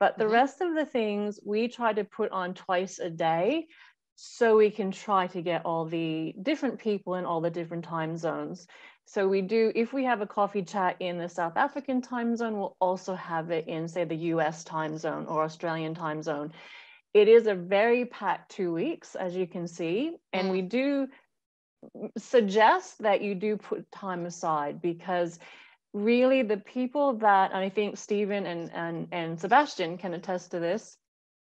but the mm-hmm. rest of the things we try to put on twice a day so we can try to get all the different people in all the different time zones. So we do, if we have a coffee chat in the South African time zone, we'll also have it in, say, the US time zone or Australian time zone. It is a very packed two weeks, as you can see, and we mm. do suggest that you do put time aside because really the people that and I think Stephen and, and, and Sebastian can attest to this,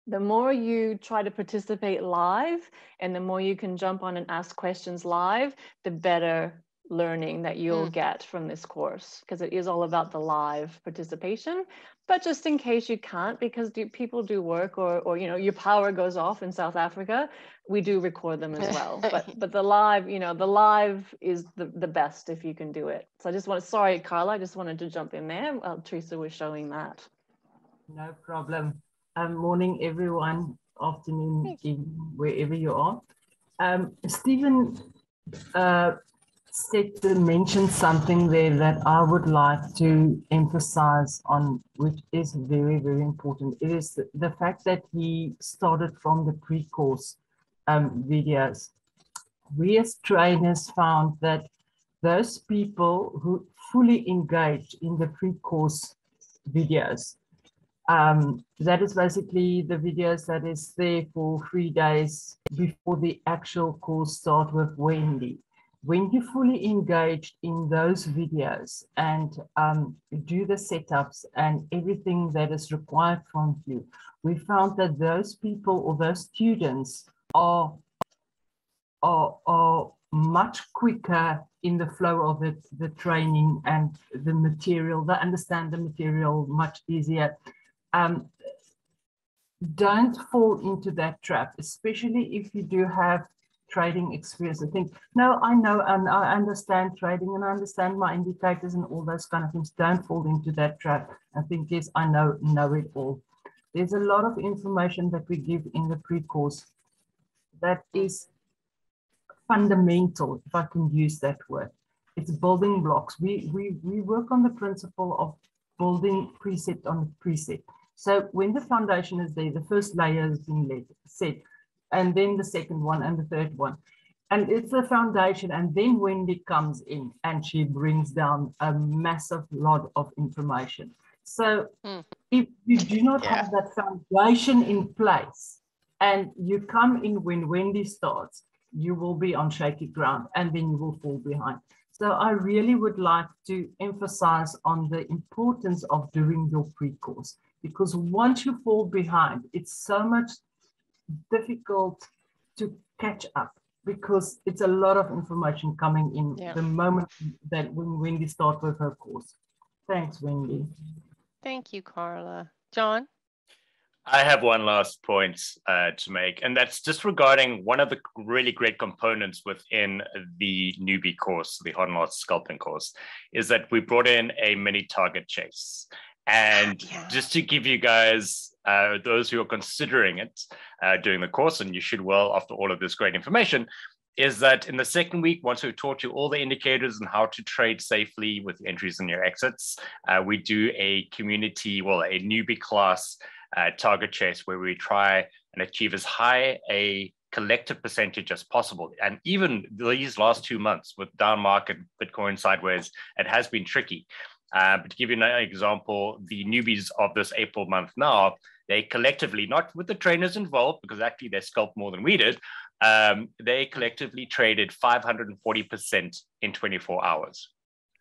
the more you try to participate live and the more you can jump on and ask questions live, the better learning that you'll mm. get from this course because it is all about the live participation. But just in case you can't because do, people do work or or you know your power goes off in south africa we do record them as well. But but the live you know the live is the, the best if you can do it. So i just want to sorry carla i just wanted to jump in there. Well teresa was showing that. No problem. Um, morning everyone. Afternoon wherever you are. Um, stephen uh, said to mention something there that I would like to emphasize on, which is very, very important. It is the fact that he started from the pre-course um, videos. We as trainers found that those people who fully engaged in the pre-course videos, um, that is basically the videos that is there for three days before the actual course start with Wendy when you're fully engaged in those videos and um, do the setups and everything that is required from you, we found that those people or those students are, are, are much quicker in the flow of it, the training and the material, they understand the material much easier. Um, don't fall into that trap, especially if you do have trading experience. I think, no, I know and I understand trading and I understand my indicators and all those kind of things. Don't fall into that trap. I think, yes, I know, know it all. There's a lot of information that we give in the pre-course that is fundamental, if I can use that word. It's building blocks. We, we, we work on the principle of building precept on precept. So when the foundation is there, the first layer has been set and then the second one and the third one. And it's the foundation. And then Wendy comes in and she brings down a massive lot of information. So mm. if you do not yeah. have that foundation in place and you come in when Wendy starts, you will be on shaky ground and then you will fall behind. So I really would like to emphasize on the importance of doing your pre-course because once you fall behind, it's so much difficult to catch up because it's a lot of information coming in yeah. the moment that when Wendy starts with her course. Thanks, Wendy. Thank you, Carla. John? I have one last point uh, to make, and that's just regarding one of the really great components within the newbie course, the HODLNOTS Scalping course, is that we brought in a mini target chase. And yeah. just to give you guys uh, those who are considering it uh, during the course, and you should well after all of this great information, is that in the second week, once we've taught you all the indicators and how to trade safely with entries and your exits, uh, we do a community, well, a newbie class uh, target chase where we try and achieve as high a collective percentage as possible. And even these last two months with down market, Bitcoin sideways, it has been tricky. Uh, but to give you an example, the newbies of this April month now, they collectively, not with the trainers involved, because actually they scalped more than we did, um, they collectively traded 540% in 24 hours.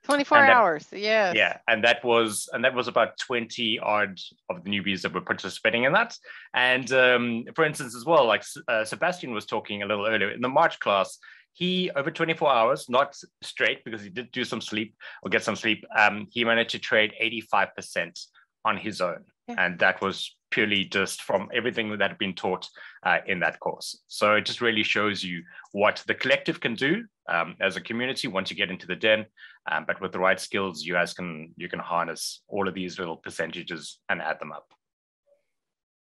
24 that, hours, yeah. Yeah, and that was and that was about 20 odd of the newbies that were participating in that. And um, for instance, as well, like uh, Sebastian was talking a little earlier in the March class, he over 24 hours, not straight because he did do some sleep or get some sleep. Um, he managed to trade 85% on his own. yeah. and that was purely just from everything that had been taught uh, in that course. So it just really shows you what the collective can do um, as a community once you get into the den. Um, but with the right skills, you guys can you can harness all of these little percentages and add them up.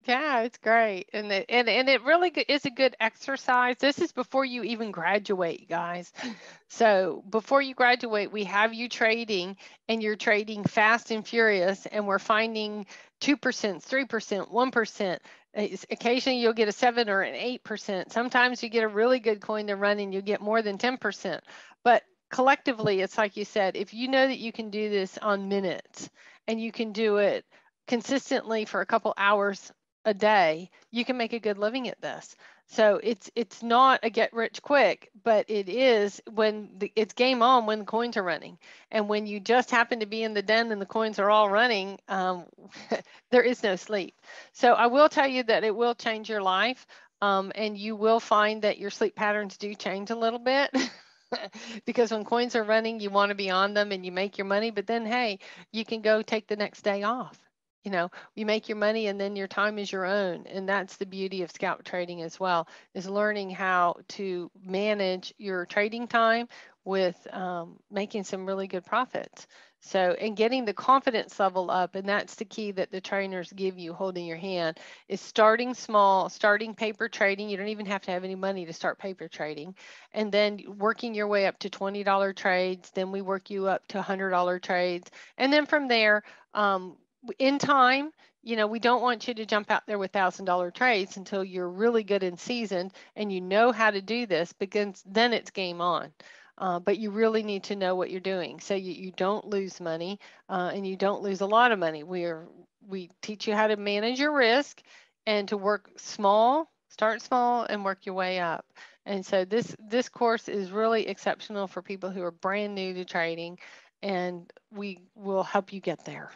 Yeah, it's great. And it, and, and it really is a good exercise. This is before you even graduate, guys. So before you graduate, we have you trading and you're trading fast and furious and we're finding 2%, 3%, 1%. Occasionally you'll get a seven or an 8%. Sometimes you get a really good coin to run and you get more than 10%. But collectively, it's like you said, if you know that you can do this on minutes and you can do it consistently for a couple hours a day, you can make a good living at this. So it's it's not a get rich quick, but it is when the, it's game on when the coins are running, and when you just happen to be in the den and the coins are all running, um, there is no sleep. So I will tell you that it will change your life, um, and you will find that your sleep patterns do change a little bit. because when coins are running, you want to be on them and you make your money, but then hey, you can go take the next day off you know you make your money and then your time is your own and that's the beauty of scalp trading as well is learning how to manage your trading time with um, making some really good profits. So and getting the confidence level up and that's the key that the trainers give you holding your hand is starting small starting paper trading. You don't even have to have any money to start paper trading. And then working your way up to $20 trades then we work you up to $100 trades. And then from there um, in time, you know, we don't want you to jump out there with thousand dollar trades until you're really good and seasoned and you know how to do this because then it's game on. Uh, but you really need to know what you're doing so you, you don't lose money uh, and you don't lose a lot of money. We are we teach you how to manage your risk and to work small, start small and work your way up. And so this this course is really exceptional for people who are brand new to trading and we will help you get there.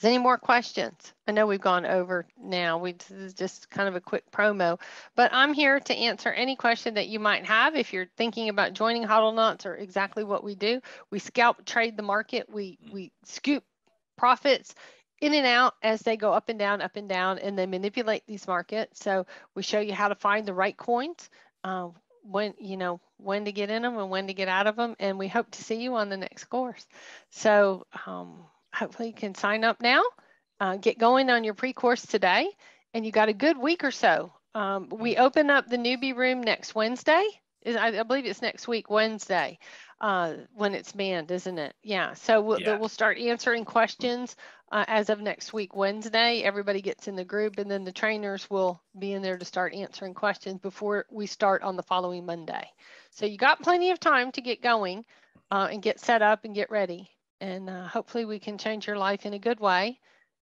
Is any more questions? I know we've gone over now. We this is just kind of a quick promo, but I'm here to answer any question that you might have. If you're thinking about joining HODLNOTS or exactly what we do, we scalp trade the market. We we scoop profits in and out as they go up and down, up and down, and they manipulate these markets. So we show you how to find the right coins, uh, when you know when to get in them and when to get out of them, and we hope to see you on the next course. So. Um, hopefully you can sign up now, uh, get going on your pre-course today, and you got a good week or so. Um, we open up the newbie room next Wednesday. I, I believe it's next week, Wednesday, uh, when it's banned, isn't it? Yeah. So we'll, yeah. we'll start answering questions uh, as of next week, Wednesday. Everybody gets in the group, and then the trainers will be in there to start answering questions before we start on the following Monday. So you got plenty of time to get going uh, and get set up and get ready and uh, hopefully we can change your life in a good way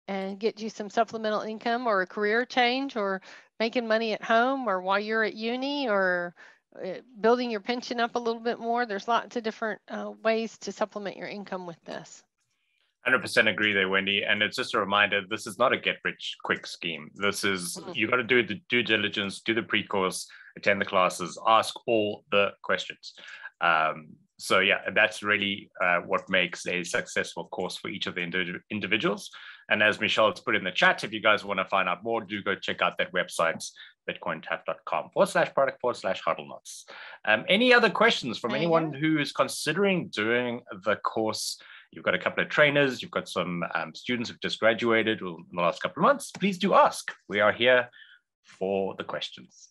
and get you some supplemental income or a career change or making money at home or while you're at uni or uh, building your pension up a little bit more. There's lots of different uh, ways to supplement your income with this. 100% agree there, Wendy. And it's just a reminder this is not a get rich quick scheme. This is, mm-hmm. you got to do the due diligence, do the pre course, attend the classes, ask all the questions. Um, so yeah, that's really uh, what makes a successful course for each of the indi individuals. And as Michelle has put in the chat, if you guys want to find out more, do go check out that website, bitcointap.com forward slash product forward slash HODLNOTS. Um, any other questions from anyone who is considering doing the course? You've got a couple of trainers, you've got some um, students who've just graduated in the last couple of months. Please do ask. We are here for the questions.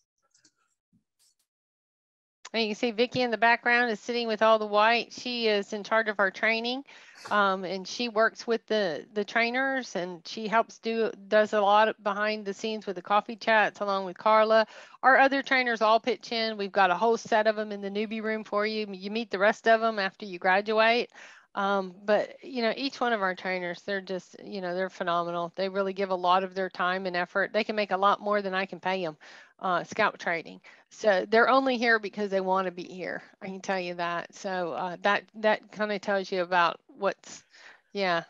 And you see Vicky in the background is sitting with all the white. She is in charge of our training, um, and she works with the the trainers, and she helps do does a lot behind the scenes with the coffee chats along with Carla. Our other trainers all pitch in. We've got a whole set of them in the newbie room for you. You meet the rest of them after you graduate. Um, but you know, each one of our trainers, they're just, you know, they're phenomenal. They really give a lot of their time and effort. They can make a lot more than I can pay them uh, scalp trading. So they're only here because they want to be here. I can tell you that. So uh, that that kind of tells you about what's, yeah,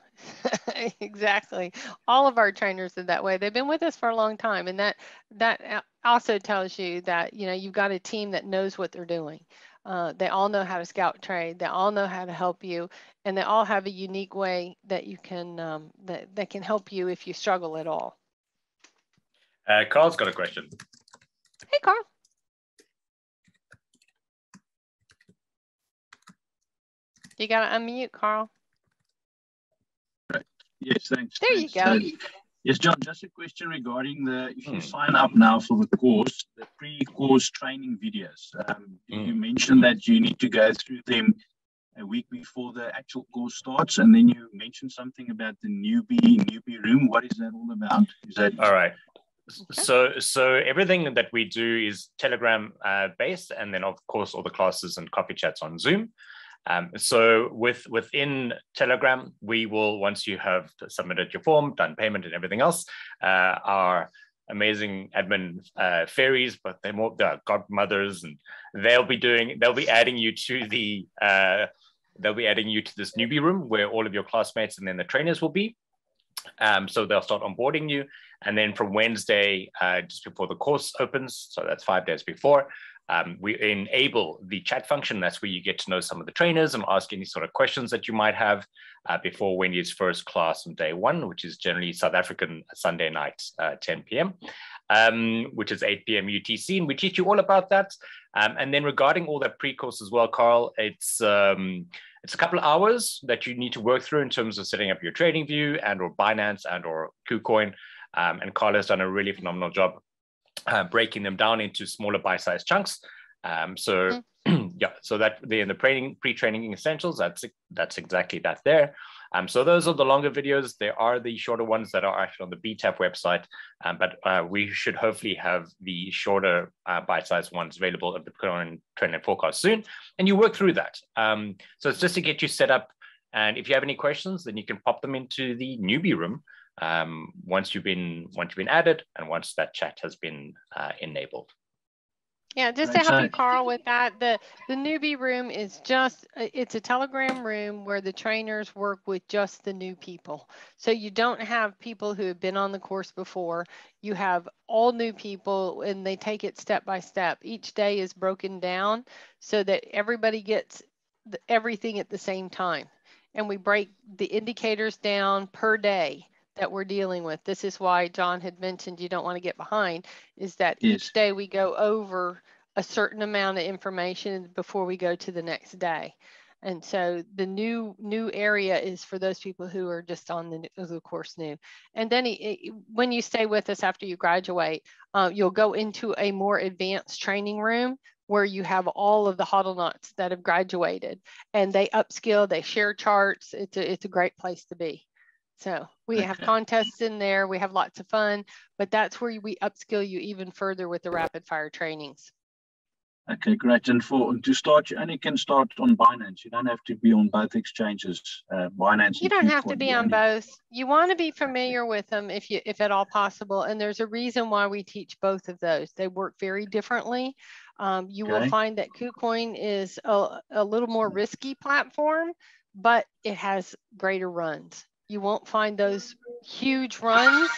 exactly. All of our trainers are that way. They've been with us for a long time, and that that also tells you that you know you've got a team that knows what they're doing. Uh, they all know how to scalp trade. They all know how to help you, and they all have a unique way that you can um, that that can help you if you struggle at all. Uh, Carl's got a question. Hey, Carl. You got to unmute, Carl. Yes, thanks. There thanks. you go. So, yes, John, just a question regarding the, if you mm. sign up now for the course, the pre-course training videos, um, mm. you mentioned that you need to go through them a week before the actual course starts, and then you mentioned something about the newbie newbie room. What is that all about? Is that all right? Okay. So, so everything that we do is Telegram uh, based, and then of course all the classes and coffee chats on Zoom. Um, so with within Telegram, we will once you have submitted your form, done payment, and everything else, uh, our amazing admin uh, fairies, but they're more they're godmothers, and they'll be doing they'll be adding you to the uh, they'll be adding you to this newbie room where all of your classmates and then the trainers will be. Um, so they'll start onboarding you. And then from Wednesday, uh, just before the course opens, so that's five days before, um, we enable the chat function. That's where you get to know some of the trainers and ask any sort of questions that you might have uh, before Wendy's first class on day one, which is generally South African Sunday night, uh, 10 p.m., um, which is 8 p.m. UTC. And we teach you all about that. Um, and then regarding all that pre-course as well, Carl, it's um, it's a couple of hours that you need to work through in terms of setting up your trading view and or Binance and or KuCoin. Um, and Carl has done a really phenomenal job uh, breaking them down into smaller bite-sized chunks. Um, so mm. yeah, so that the in the training pre-training essentials, that's that's exactly that there. Um, so those are the longer videos. There are the shorter ones that are actually on the BTAP website, um, but uh, we should hopefully have the shorter uh, bite-sized ones available at the current training forecast soon. And you work through that. Um, so it's just to get you set up. And if you have any questions, then you can pop them into the newbie room um, once you've been once you've been added and once that chat has been uh, enabled. Yeah, just to help you, Carl, with that, the the newbie room is just uh, it's a Telegram room where the trainers work with just the new people. So you don't have people who have been on the course before. You have all new people, and they take it step by step. Each day is broken down so that everybody gets everything at the same time, and we break the indicators down per day that we're dealing with. This is why John had mentioned you don't want to get behind, is that yes. each day we go over a certain amount of information before we go to the next day. And so the new new area is for those people who are just on the, the course new. And then he, when you stay with us after you graduate, uh, you'll go into a more advanced training room where you have all of the hodl that have graduated and they upskill, they share charts. It's a, it's a great place to be. So we have contests in there. We have lots of fun, but that's where we upskill you even further with the rapid fire trainings. Okay, great. And for to start, you only can start on Binance. You don't have to be on both exchanges. Uh, Binance. You don't have to be on both. You want to be familiar with them if you, if at all possible. And there's a reason why we teach both of those. They work very differently. Um, you okay. will find that KuCoin is a, a little more risky platform, but it has greater runs. You won't find those huge runs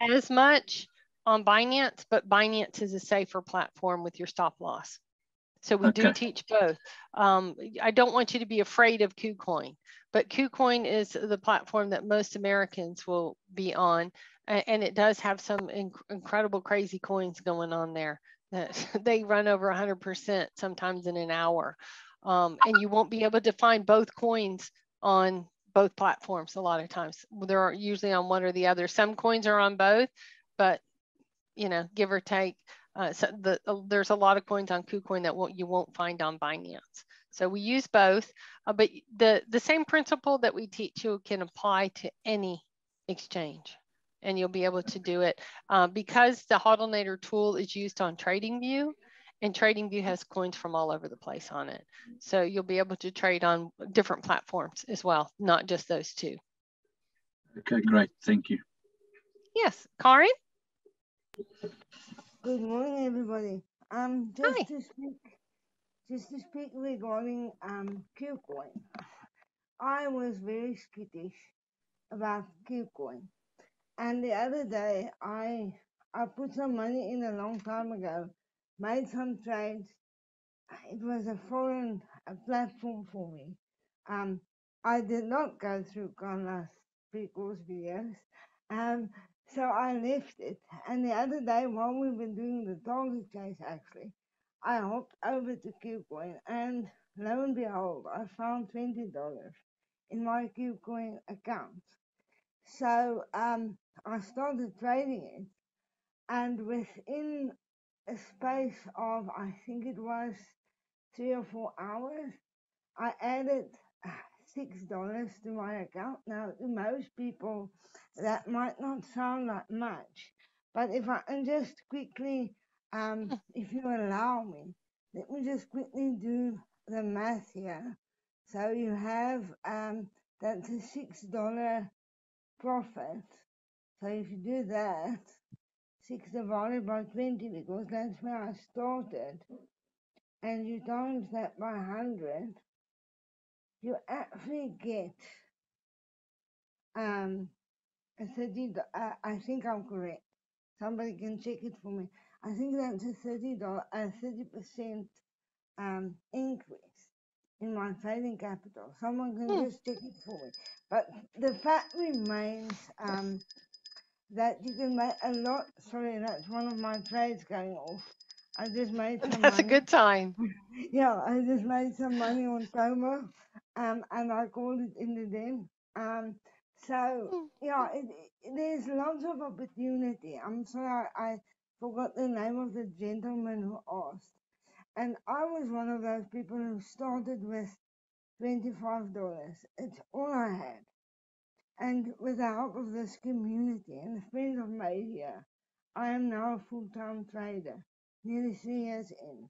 as much on Binance, but Binance is a safer platform with your stop loss. So we okay. do teach both. Um, I don't want you to be afraid of KuCoin, but KuCoin is the platform that most Americans will be on. And it does have some inc incredible crazy coins going on there. they run over 100% sometimes in an hour. Um, and you won't be able to find both coins on both platforms a lot of times. They're usually on one or the other. Some coins are on both, but you know, give or take. Uh, so the, uh, there's a lot of coins on KuCoin that won't, you won't find on Binance. So we use both, uh, but the, the same principle that we teach you can apply to any exchange and you'll be able to do it. Uh, because the HODLnator tool is used on TradingView, and TradingView has coins from all over the place on it. So you'll be able to trade on different platforms as well, not just those two. Okay, great. Thank you. Yes, Karin? Good morning, everybody. Um, just Hi. to speak, just to speak regarding um KuCoin. I was very skittish about KuCoin, and the other day I I put some money in a long time ago made some trades, it was a foreign a platform for me. Um, I did not go through Carla's pre-course videos. Um, so I left it. And the other day, while we were doing the target chase, actually, I hopped over to KuCoin and lo and behold, I found $20 in my KuCoin account. So um, I started trading it, and within a space of, I think it was three or four hours, I added six dollars to my account. Now, to most people, that might not sound like much, but if I can just quickly, um, if you allow me, let me just quickly do the math here. So you have um, that's a six dollar profit. So if you do that, six divided by twenty, because that's where I started, and you times that by hundred, you actually get um, a 30, uh, I think I'm correct. Somebody can check it for me. I think that's a 30 a 30% um, increase in my trading capital. Someone can mm. just check it for me. But the fact remains um, that you can make a lot. Sorry, that's one of my trades going off. I just made some That's money. a good time. yeah, I just made some money on FOMO um, and I called it in the den. Um, so hmm. yeah, it, it, there's lots of opportunity. I'm sorry, I, I forgot the name of the gentleman who asked, and I was one of those people who started with twenty-five dollars. It's all I had, and with the help of this community and the friends I've made here, I am now a full-time trader, nearly three years in.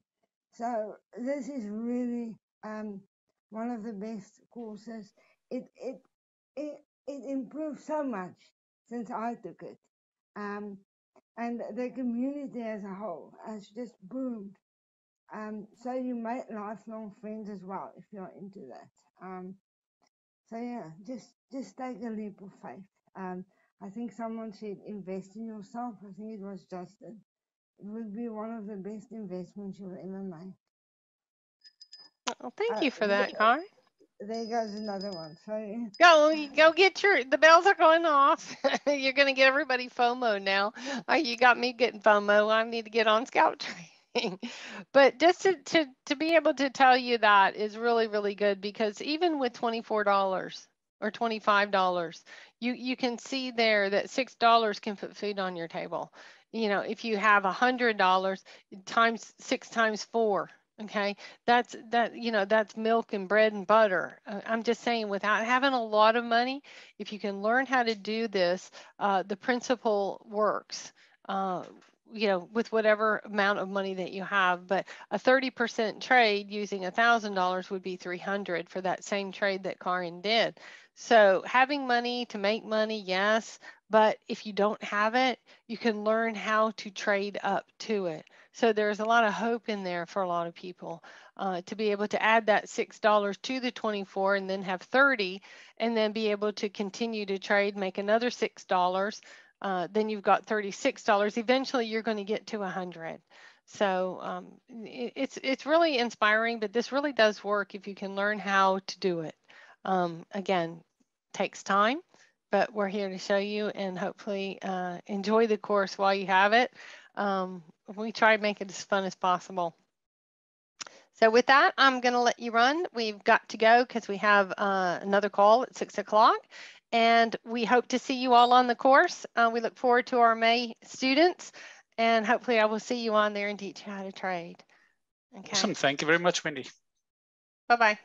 So this is really um, one of the best courses. It it it it improved so much since I took it, um, and the community as a whole has just boomed. Um, so you make lifelong friends as well if you're into that. Um, so yeah, just just take a leap of faith. Um, I think someone said invest in yourself. I think it was Justin. It would be one of the best investments you'll ever make. Well, thank uh, you for that, Car. There goes another one. Sorry. Go, go get your. The bells are going off. You're going to get everybody FOMO now. Oh, you got me getting FOMO. I need to get on scout but just to, to to be able to tell you that is really really good because even with twenty four dollars or twenty five dollars, you you can see there that six dollars can put food on your table. You know, if you have a hundred dollars times six times four okay that's that you know that's milk and bread and butter. Uh, i'm just saying without having a lot of money if you can learn how to do this uh, the principle works. Uh, you know with whatever amount of money that you have but a 30% trade using a thousand dollars would be 300 for that same trade that karin did so having money to make money yes but if you don't have it you can learn how to trade up to it so there's a lot of hope in there for a lot of people uh, to be able to add that $6 to the 24 and then have 30 and then be able to continue to trade, make another $6. Uh, then you've got $36. Eventually you're going to get to 100. So um, it, it's it's really inspiring, but this really does work if you can learn how to do it. Um, again, takes time, but we're here to show you and hopefully uh, enjoy the course while you have it. Um, we try to make it as fun as possible. So with that, I'm going to let you run. We've got to go because we have uh, another call at six o'clock. And we hope to see you all on the course. Uh, we look forward to our May students. And hopefully I will see you on there and teach you how to trade. Okay. Awesome. Thank you very much, Wendy. Bye-bye.